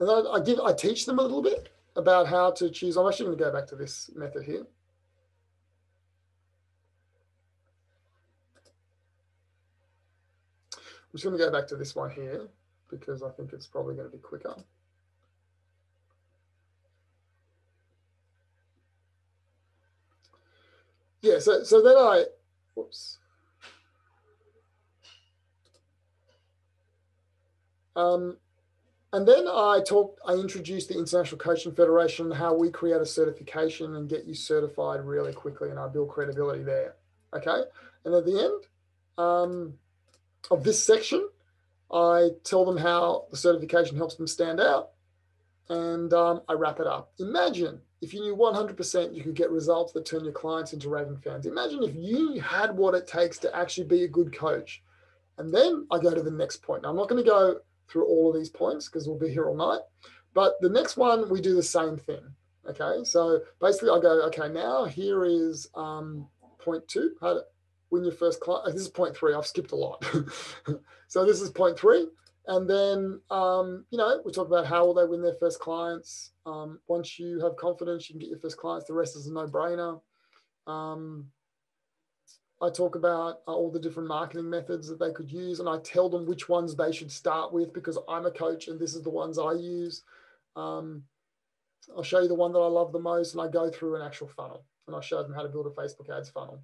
S1: And I, I give, I teach them a little bit about how to choose. I'm actually going to go back to this method here. I'm just going to go back to this one here because I think it's probably going to be quicker. Yeah, so, so then I, whoops. Um, and then I talked, I introduced the International Coaching Federation, how we create a certification and get you certified really quickly, and I build credibility there. Okay. And at the end um, of this section, I tell them how the certification helps them stand out, and um, I wrap it up. Imagine if you knew 100% you could get results that turn your clients into raving fans. Imagine if you had what it takes to actually be a good coach. And then I go to the next point. Now, I'm not going to go through all of these points because we'll be here all night. But the next one, we do the same thing. Okay, so basically I go, okay, now here is um, point two, how to win your first client. This is point three, I've skipped a lot. <laughs> so this is point three. And then, um, you know, we talk about how will they win their first clients. Um, once you have confidence, you can get your first clients. The rest is a no-brainer. Um, I talk about uh, all the different marketing methods that they could use, and I tell them which ones they should start with because I'm a coach and this is the ones I use. Um, I'll show you the one that I love the most, and I go through an actual funnel and I show them how to build a Facebook ads funnel.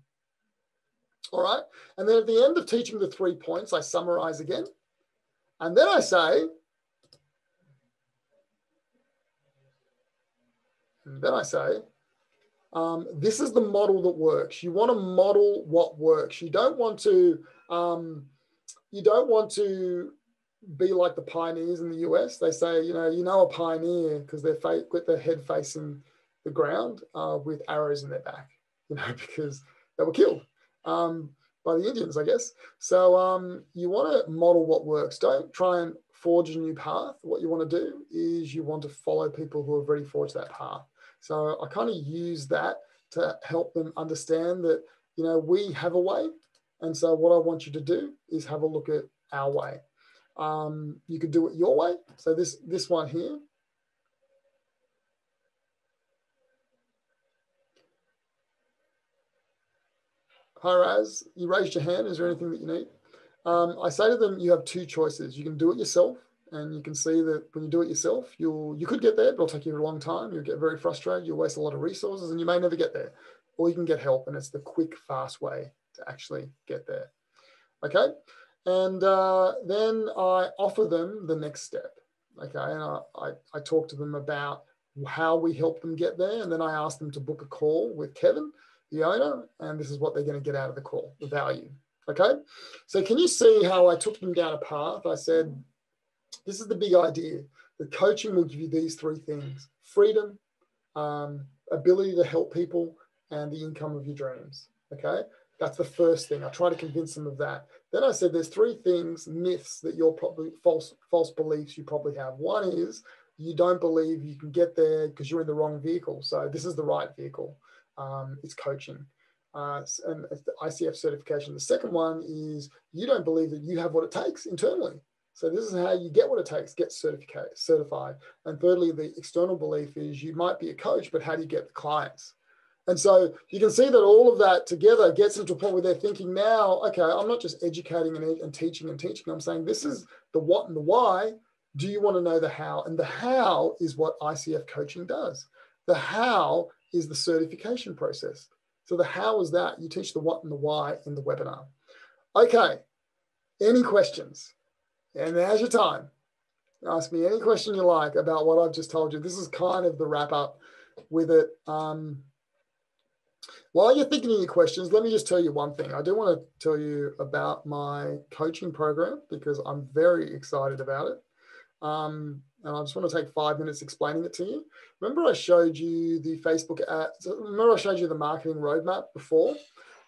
S1: All right. And then at the end of teaching the three points, I summarize again. And then I say, and then I say, um, this is the model that works. You want to model what works. You don't want to, um, you don't want to be like the pioneers in the US. They say, you know, you know a pioneer because they're fa- with their head facing the ground uh, with arrows in their back, you know, <laughs> because they were killed um, by the Indians, I guess. So um, you want to model what works. Don't try and forge a new path. What you want to do is you want to follow people who have already forged that path. So I kind of use that to help them understand that, you know, we have a way. And so what I want you to do is have a look at our way. Um, you could do it your way. So this, this one here, Hi, Raz. You raised your hand. Is there anything that you need? Um, I say to them, you have two choices. You can do it yourself and you can see that when you do it yourself, you'll you could get there, but it'll take you a long time. You'll get very frustrated. You'll waste a lot of resources, and you may never get there. Or you can get help, and it's the quick, fast way to actually get there. Okay, and uh, then I offer them the next step. Okay, and I, I, I talk to them about how we help them get there, and then I ask them to book a call with Kevin, the owner, and this is what they're going to get out of the call, the value. Okay, so can you see how I took them down a path? I said this is the big idea. The coaching will give you these three things freedom, um, ability to help people, and the income of your dreams. Okay. That's the first thing. I try to convince them of that. Then I said there's three things, myths that you're probably false, false beliefs you probably have. One is you don't believe you can get there because you're in the wrong vehicle. So this is the right vehicle. Um, it's coaching. Uh, and the ICF certification. The second one is you don't believe that you have what it takes internally. So this is how you get what it takes, get certificate, certified. And thirdly, the external belief is you might be a coach, but how do you get the clients? And so you can see that all of that together gets them to a point where they're thinking now, okay, I'm not just educating and, and teaching and teaching. I'm saying this is the what and the why. Do you want to know the how? And the how is what ICF coaching does. The how is the certification process. So the how is that? You teach the what and the why in the webinar. Okay, any questions? And now's your time. Ask me any question you like about what I've just told you. This is kind of the wrap up with it. Um, while you're thinking of your questions, let me just tell you one thing. I do want to tell you about my coaching program because I'm very excited about it. Um, and I just want to take five minutes explaining it to you. Remember, I showed you the Facebook ad, remember, I showed you the marketing roadmap before?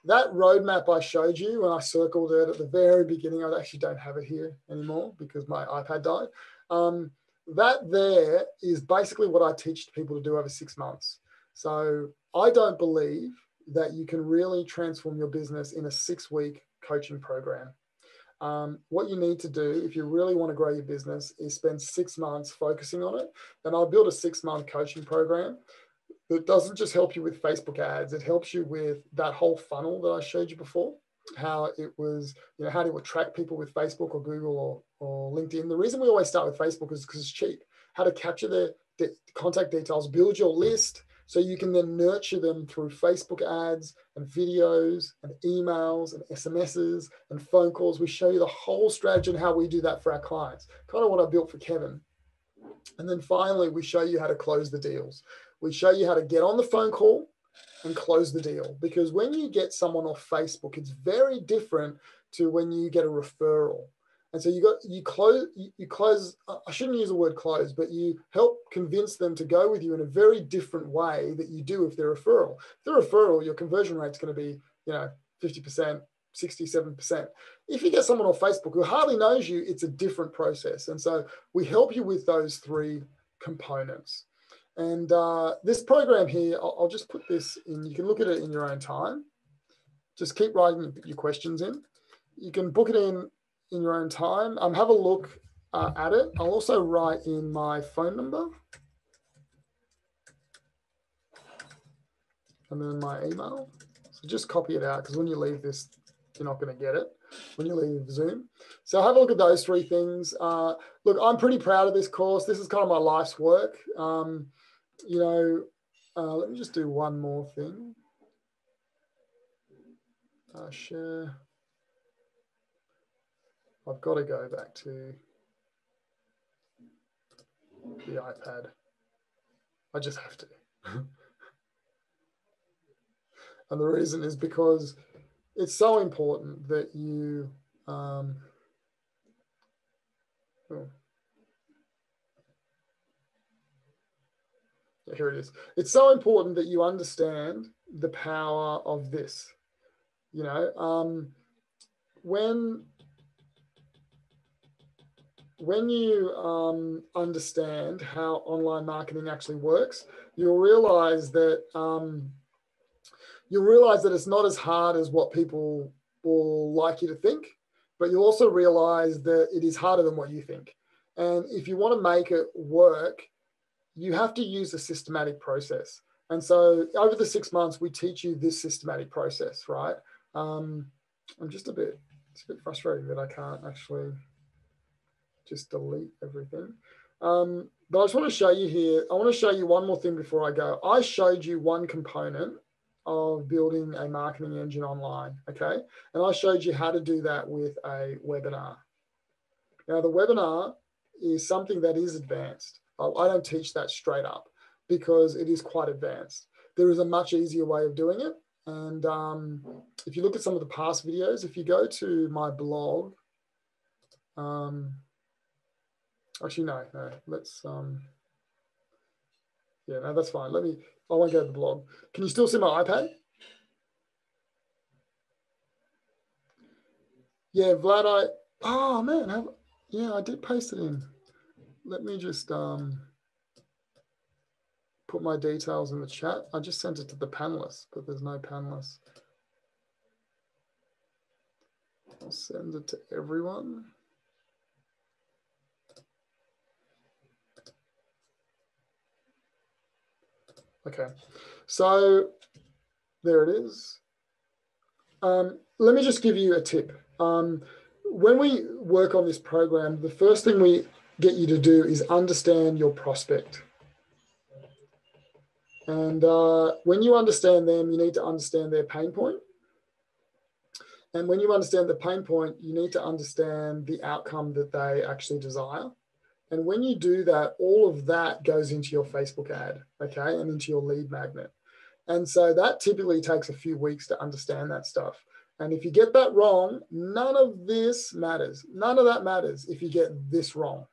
S1: That roadmap I showed you when I circled it at the very beginning, I actually don't have it here anymore because my iPad died. Um, that there is basically what I teach people to do over six months. So I don't believe that you can really transform your business in a six week coaching program. Um, what you need to do if you really want to grow your business is spend six months focusing on it. And I'll build a six month coaching program that doesn't just help you with Facebook ads, it helps you with that whole funnel that I showed you before. How it was, you know, how to attract people with Facebook or Google or, or LinkedIn. The reason we always start with Facebook is because it's cheap. How to capture their, contact details, build your list, so you can then nurture them through Facebook ads and videos and emails and SMSs and phone calls. We show you the whole strategy and how we do that for our clients. Kind of what I built for Kevin. And then finally, we show you how to close the deals. We show you how to get on the phone call and close the deal. Because when you get someone off Facebook, it's very different to when you get a referral. And so you got you close you close. I shouldn't use the word close, but you help convince them to go with you in a very different way that you do if they're referral. If they're referral, your conversion rate is going to be you know fifty percent, sixty-seven percent. If you get someone on Facebook who hardly knows you, it's a different process. And so we help you with those three components. And uh, this program here, I'll, I'll just put this in. You can look at it in your own time. Just keep writing your questions in. You can book it in in your own time. Um, have a look uh, at it. I'll also write in my phone number and then my email. So just copy it out because when you leave this, you're not going to get it when you leave Zoom. So have a look at those three things. Uh, look, I'm pretty proud of this course. This is kind of my life's work. Um, you know, uh, let me just do one more thing. Uh, share. I've got to go back to the iPad. I just have to. <laughs> and the reason is because it's so important that you um, oh. here it is. It's so important that you understand the power of this. You know, um, when when you um, understand how online marketing actually works, you'll realize that um, you'll realize that it's not as hard as what people will like you to think, but you'll also realize that it is harder than what you think. And if you want to make it work, you have to use a systematic process. And so over the six months, we teach you this systematic process, right? Um, I'm just a bit, it's a bit frustrating that I can't actually just delete everything. Um, but I just want to show you here, I want to show you one more thing before I go. I showed you one component of building a marketing engine online, okay? And I showed you how to do that with a webinar. Now the webinar is something that is advanced. I don't teach that straight up because it is quite advanced. There is a much easier way of doing it. And um, if you look at some of the past videos, if you go to my blog, um, Actually, no, no. Let's, um, yeah, no, that's fine. Let me, I won't go to the blog. Can you still see my iPad? Yeah, Vlad, I, oh man, have, yeah, I did paste it in. Let me just um, put my details in the chat. I just sent it to the panelists, but there's no panelists. I'll send it to everyone. Okay, so There it is. Um, let me just give you a tip. Um, when we work on this program, the first thing we get you to do is understand your prospect. And uh, when you understand them, you need to understand their pain point. And when you understand the pain point, you need to understand the outcome that they actually desire. And when you do that, all of that goes into your Facebook ad, okay, and into your lead magnet. And so that typically takes a few weeks to understand that stuff. And if you get that wrong, none of this matters. None of that matters if you get this wrong.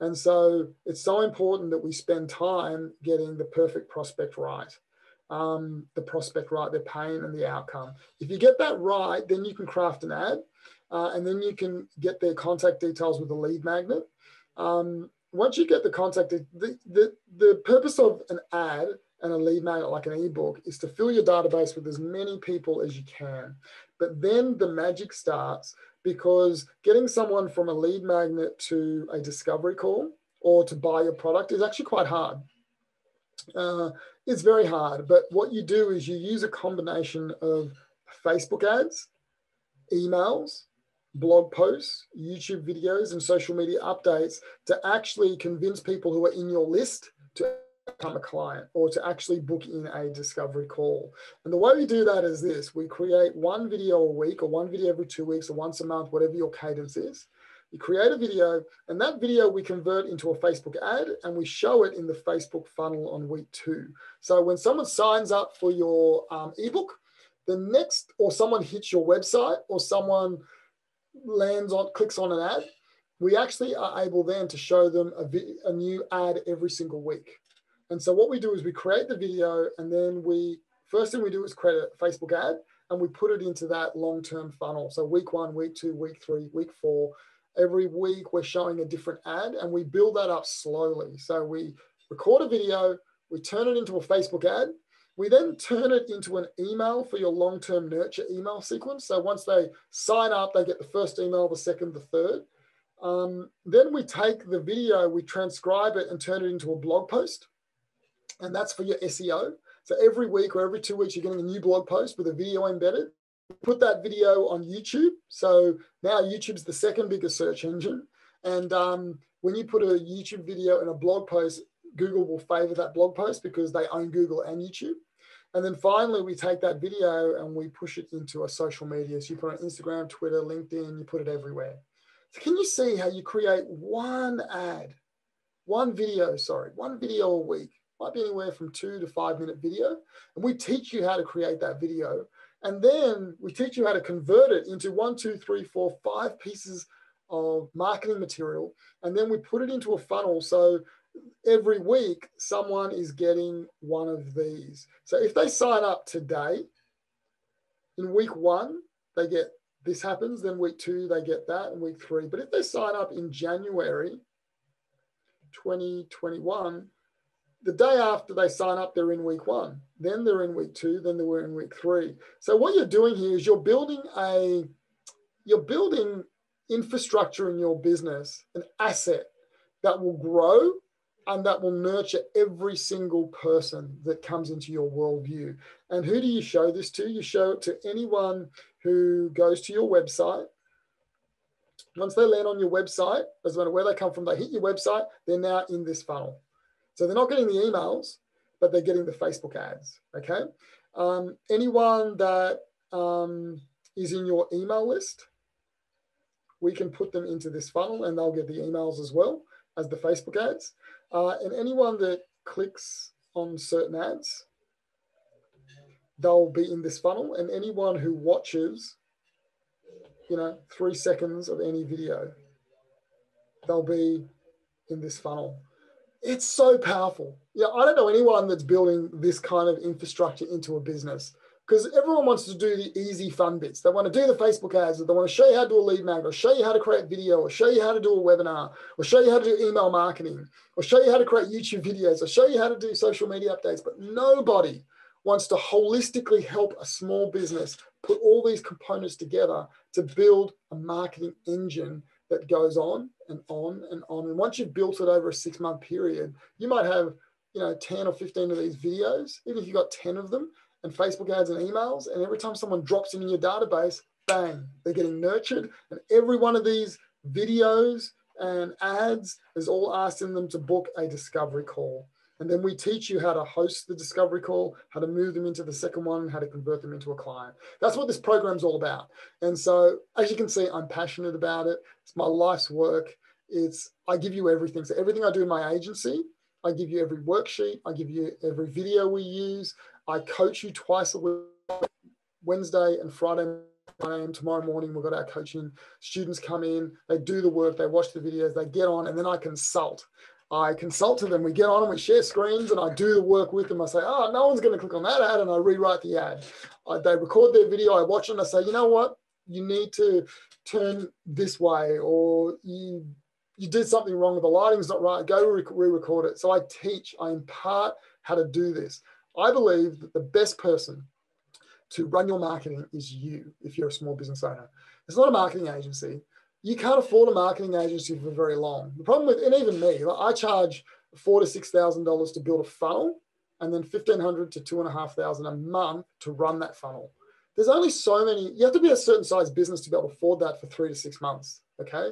S1: And so it's so important that we spend time getting the perfect prospect right. Um, the prospect right, their pain and the outcome. If you get that right, then you can craft an ad uh, and then you can get their contact details with a lead magnet. Um, once you get the contact, the, the, the purpose of an ad and a lead magnet like an ebook is to fill your database with as many people as you can. But then the magic starts because getting someone from a lead magnet to a discovery call or to buy your product is actually quite hard. Uh, it's very hard, but what you do is you use a combination of Facebook ads, emails, blog posts, YouTube videos, and social media updates to actually convince people who are in your list to become a client or to actually book in a discovery call. And the way we do that is this we create one video a week or one video every two weeks or once a month, whatever your cadence is. You create a video, and that video we convert into a Facebook ad and we show it in the Facebook funnel on week two. So when someone signs up for your um, ebook, the next, or someone hits your website, or someone lands on, clicks on an ad, we actually are able then to show them a, a new ad every single week. And so what we do is we create the video and then we, first thing we do is create a Facebook ad and we put it into that long-term funnel. So week one, week two, week three, week four, every week we're showing a different ad and we build that up slowly. So we record a video, we turn it into a Facebook ad, we then turn it into an email for your long-term nurture email sequence. So once they sign up, they get the first email, the second, the third. Um, then we take the video, we transcribe it and turn it into a blog post and that's for your SEO. So every week or every two weeks, you're getting a new blog post with a video embedded. Put that video on YouTube. So now YouTube's the second biggest search engine. And um, when you put a YouTube video in a blog post, Google will favor that blog post because they own Google and YouTube. And then finally, we take that video and we push it into a social media. So you put it on Instagram, Twitter, LinkedIn, you put it everywhere. So can you see how you create one ad, one video, sorry, one video a week might be anywhere from two to five minute video. And we teach you how to create that video. And then we teach you how to convert it into one, two, three, four, five pieces of marketing material. And then we put it into a funnel. So every week, someone is getting one of these. So if they sign up today, in week one, they get this happens. Then week two, they get that. And week three. But if they sign up in January 2021, the day after they sign up, they're in week one. Then they're in week two. Then they're in week three. So what you're doing here is you're building a, you're building infrastructure in your business, an asset that will grow and that will nurture every single person that comes into your worldview. And who do you show this to? You show it to anyone who goes to your website. Once they land on your website, doesn't matter where they come from, they hit your website, they're now in this funnel. So they're not getting the emails, but they're getting the Facebook ads. Okay. Um, anyone that um, is in your email list, we can put them into this funnel and they'll get the emails as well as the Facebook ads. Uh, and anyone that clicks on certain ads, they'll be in this funnel. And anyone who watches, you know, three seconds of any video, they'll be in this funnel it's so powerful. Yeah, I don't know anyone that's building this kind of infrastructure into a business because everyone wants to do the easy fun bits. They want to do the Facebook ads, they want to show you how to do a lead magnet, or show you how to create video, or show you how to do a webinar, or show you how to do email marketing, or show you how to create YouTube videos, or show you how to do social media updates. But nobody wants to holistically help a small business put all these components together to build a marketing engine that goes on and on and on. And once you've built it over a six month period, you might have, you know, 10 or 15 of these videos, even if you've got 10 of them, and Facebook ads and emails. And every time someone drops in your database, bang, they're getting nurtured. And every one of these videos and ads is all asking them to book a discovery call. And then we teach you how to host the discovery call, how to move them into the second one, how to convert them into a client. That's what this program's all about. And so, as you can see, I'm passionate about it. It's my life's work. It's I give you everything. So everything I do in my agency, I give you every worksheet. I give you every video we use. I coach you twice a week, Wednesday and Friday a.m. tomorrow morning. We've got our coaching. Students come in, they do the work, they watch the videos, they get on, and then I consult. I consult to them. We get on and we share screens, and I do the work with them. I say, "Oh, no one's going to click on that ad," and I rewrite the ad. I, they record their video. I watch it, and I say, "You know what? You need to turn this way, or you you did something wrong with the lighting's not right. Go re-record it." So I teach. I impart how to do this. I believe that the best person to run your marketing is you if you're a small business owner. It's not a marketing agency. You can't afford a marketing agency for very long. The problem with, and even me, like I charge four to six thousand dollars to build a funnel, and then fifteen hundred to two and a half thousand a month to run that funnel. There's only so many. You have to be a certain size business to be able to afford that for three to six months. Okay,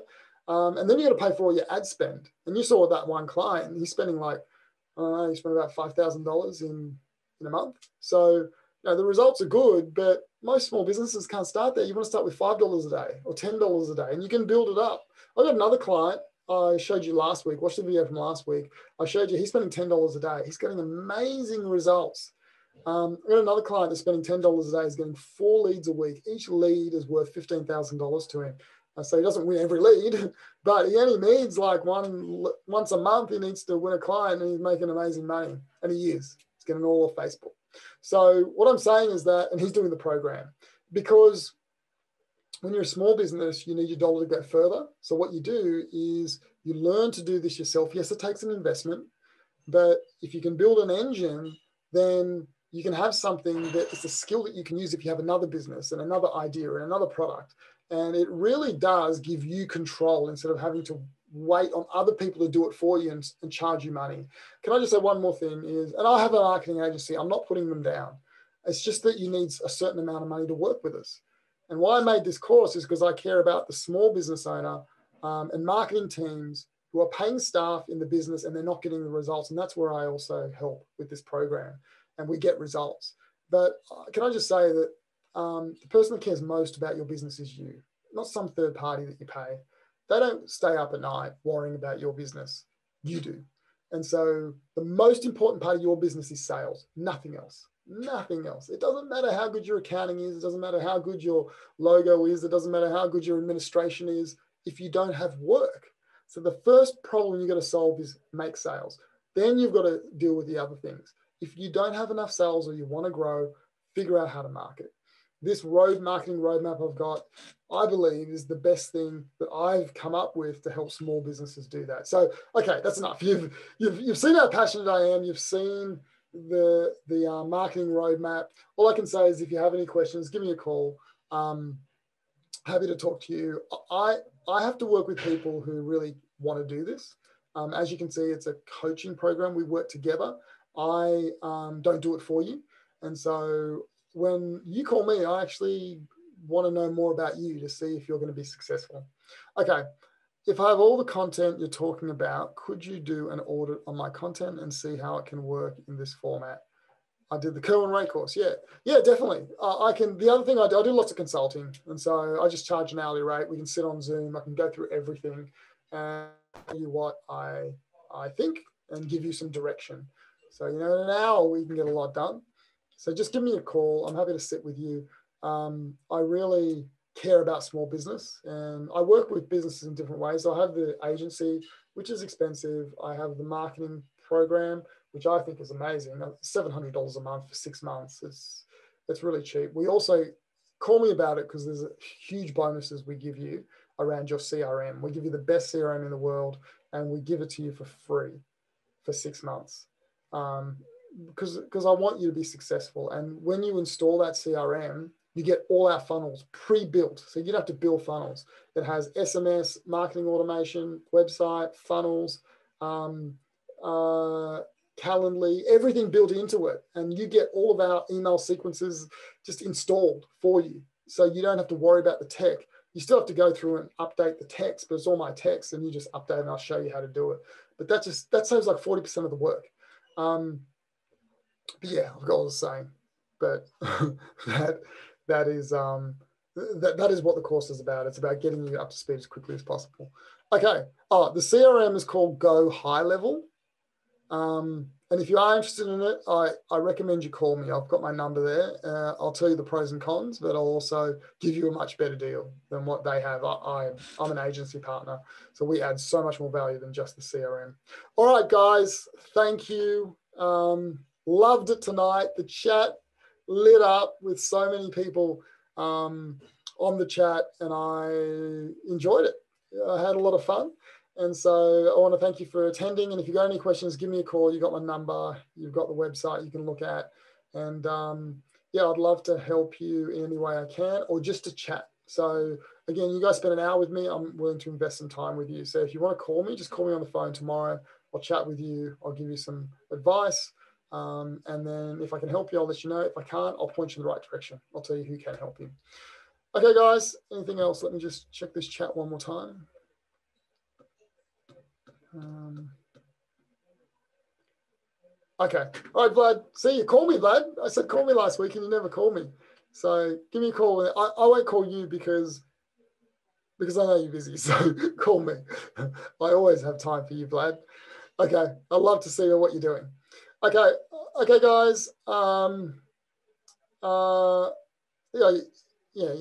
S1: um, and then you got to pay for all your ad spend. And you saw that one client; he's spending like, I don't know, he spent about five thousand dollars in in a month. So you know, the results are good, but most small businesses can't start there. You want to start with $5 a day or $10 a day, and you can build it up. I've got another client I showed you last week. Watch the video from last week. I showed you he's spending $10 a day. He's getting amazing results. Um, I got another client that's spending $10 a day. He's getting four leads a week. Each lead is worth $15,000 to him. Uh, so he doesn't win every lead, <laughs> but he only needs like one once a month. He needs to win a client, and he's making amazing money. And he is. He's getting all off Facebook. So what I'm saying is that, and he's doing the program because when you're a small business, you need your dollar to go further. So what you do is you learn to do this yourself. Yes, it takes an investment, but if you can build an engine, then you can have something that is a skill that you can use if you have another business and another idea and another product. And it really does give you control instead of having to wait on other people to do it for you and, and charge you money. Can I just say one more thing is, and I have a marketing agency, I'm not putting them down. It's just that you need a certain amount of money to work with us. And why I made this course is because I care about the small business owner um, and marketing teams who are paying staff in the business and they're not getting the results. And that's where I also help with this program and we get results. But uh, can I just say that um, the person that cares most about your business is you, not some third party that you pay. They don't stay up at night worrying about your business. You do. And so the most important part of your business is sales, nothing else. Nothing else. It doesn't matter how good your accounting is. It doesn't matter how good your logo is. It doesn't matter how good your administration is if you don't have work. So the first problem you've got to solve is make sales. Then you've got to deal with the other things. If you don't have enough sales or you want to grow, figure out how to market this road marketing roadmap I've got, I believe is the best thing that I've come up with to help small businesses do that. So, okay, that's enough. You've you've, you've seen how passionate I am. You've seen the the uh, marketing roadmap. All I can say is, if you have any questions, give me a call. Um, happy to talk to you. I I have to work with people who really want to do this. Um, as you can see, it's a coaching program. We work together. I um, don't do it for you. And so when you call me, I actually want to know more about you to see if you're going to be successful. Okay, if I have all the content you're talking about, could you do an audit on my content and see how it can work in this format? I did the Kerwin Rae course. Yeah, yeah, definitely. Uh, I can. The other thing I do, I do lots of consulting, and so I just charge an hourly rate. We can sit on Zoom. I can go through everything and tell you what I I think and give you some direction. So you know, in an hour we can get a lot done. So just give me a call. I'm happy to sit with you. Um, I really care about small business and I work with businesses in different ways. I have the agency, which is expensive. I have the marketing program, which I think is amazing. $700 a month for six months. It's, it's really cheap. We also call me about it because there's huge bonuses we give you around your CRM. We give you the best CRM in the world and we give it to you for free for six months. Um, because because I want you to be successful. And when you install that CRM, you get all our funnels pre-built. So you don't have to build funnels. It has SMS, marketing automation, website, funnels, um, uh, Calendly, everything built into it. And you get all of our email sequences just installed for you. So you don't have to worry about the tech. You still have to go through and update the text, but it's all my text and you just update and I'll show you how to do it. But that just, that saves like 40% of the work. Um, yeah, I've got all the same, but <laughs> that, that is, um, that, that is what the course is about. It's about getting you up to speed as quickly as possible. Okay. Oh, the CRM is called Go High Level. Um, and if you are interested in it, I, I recommend you call me. I've got my number there. Uh, I'll tell you the pros and cons, but I'll also give you a much better deal than what they have. I, I, I'm an agency partner, so we add so much more value than just the CRM. All right, guys, thank you. Um, loved it tonight. The chat lit up with so many people um, on the chat, and I enjoyed it. I had a lot of fun. And so I want to thank you for attending. And if you've got any questions, give me a call. You've got my number, you've got the website you can look at. And um, yeah, I'd love to help you in any way I can or just to chat. So again, you guys spend an hour with me. I'm willing to invest some time with you. So if you want to call me, just call me on the phone tomorrow. I'll chat with you. I'll give you some advice. Um, and then if I can help you, I'll let you know. If I can't, I'll point you in the right direction. I'll tell you who can help you. Okay, guys, anything else? Let me just check this chat one more time. Um, okay. All right, Vlad. See you. Call me, Vlad. I said call me last week and you never called me. So give me a call. I, I won't call you because because I know you're busy. <laughs> So call me. <laughs> I always have time for you, Vlad. Okay. I'd love to see what you're doing. Okay. Okay, guys. Um, uh, yeah, yeah,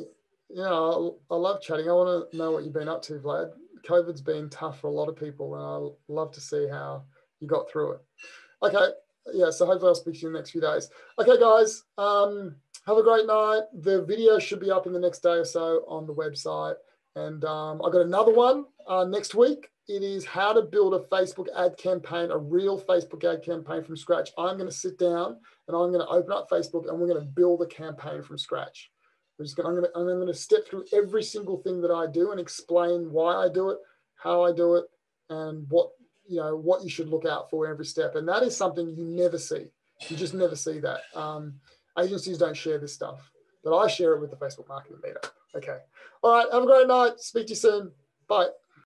S1: yeah. I, I love chatting. I want to know what you've been up to, Vlad. COVID's been tough for a lot of people, and I love to see how you got through it. Okay, yeah, so hopefully I'll speak to you in the next few days. Okay, guys, um, have a great night. The video should be up in the next day or so on the website. And um, I got another one uh, next week. It is how to build a Facebook ad campaign, a real Facebook ad campaign from scratch. I'm going to sit down and I'm going to open up Facebook and we're going to build a campaign from scratch. I'm just going, I'm going to, I'm going to step through every single thing that I do and explain why I do it, how I do it, and what you know what you should look out for every step. And that is something you never see. You just never see that. Um, agencies don't share this stuff, but I share it with the Facebook marketing meetup. Okay. All right. Have a great night. Speak to you soon. Bye.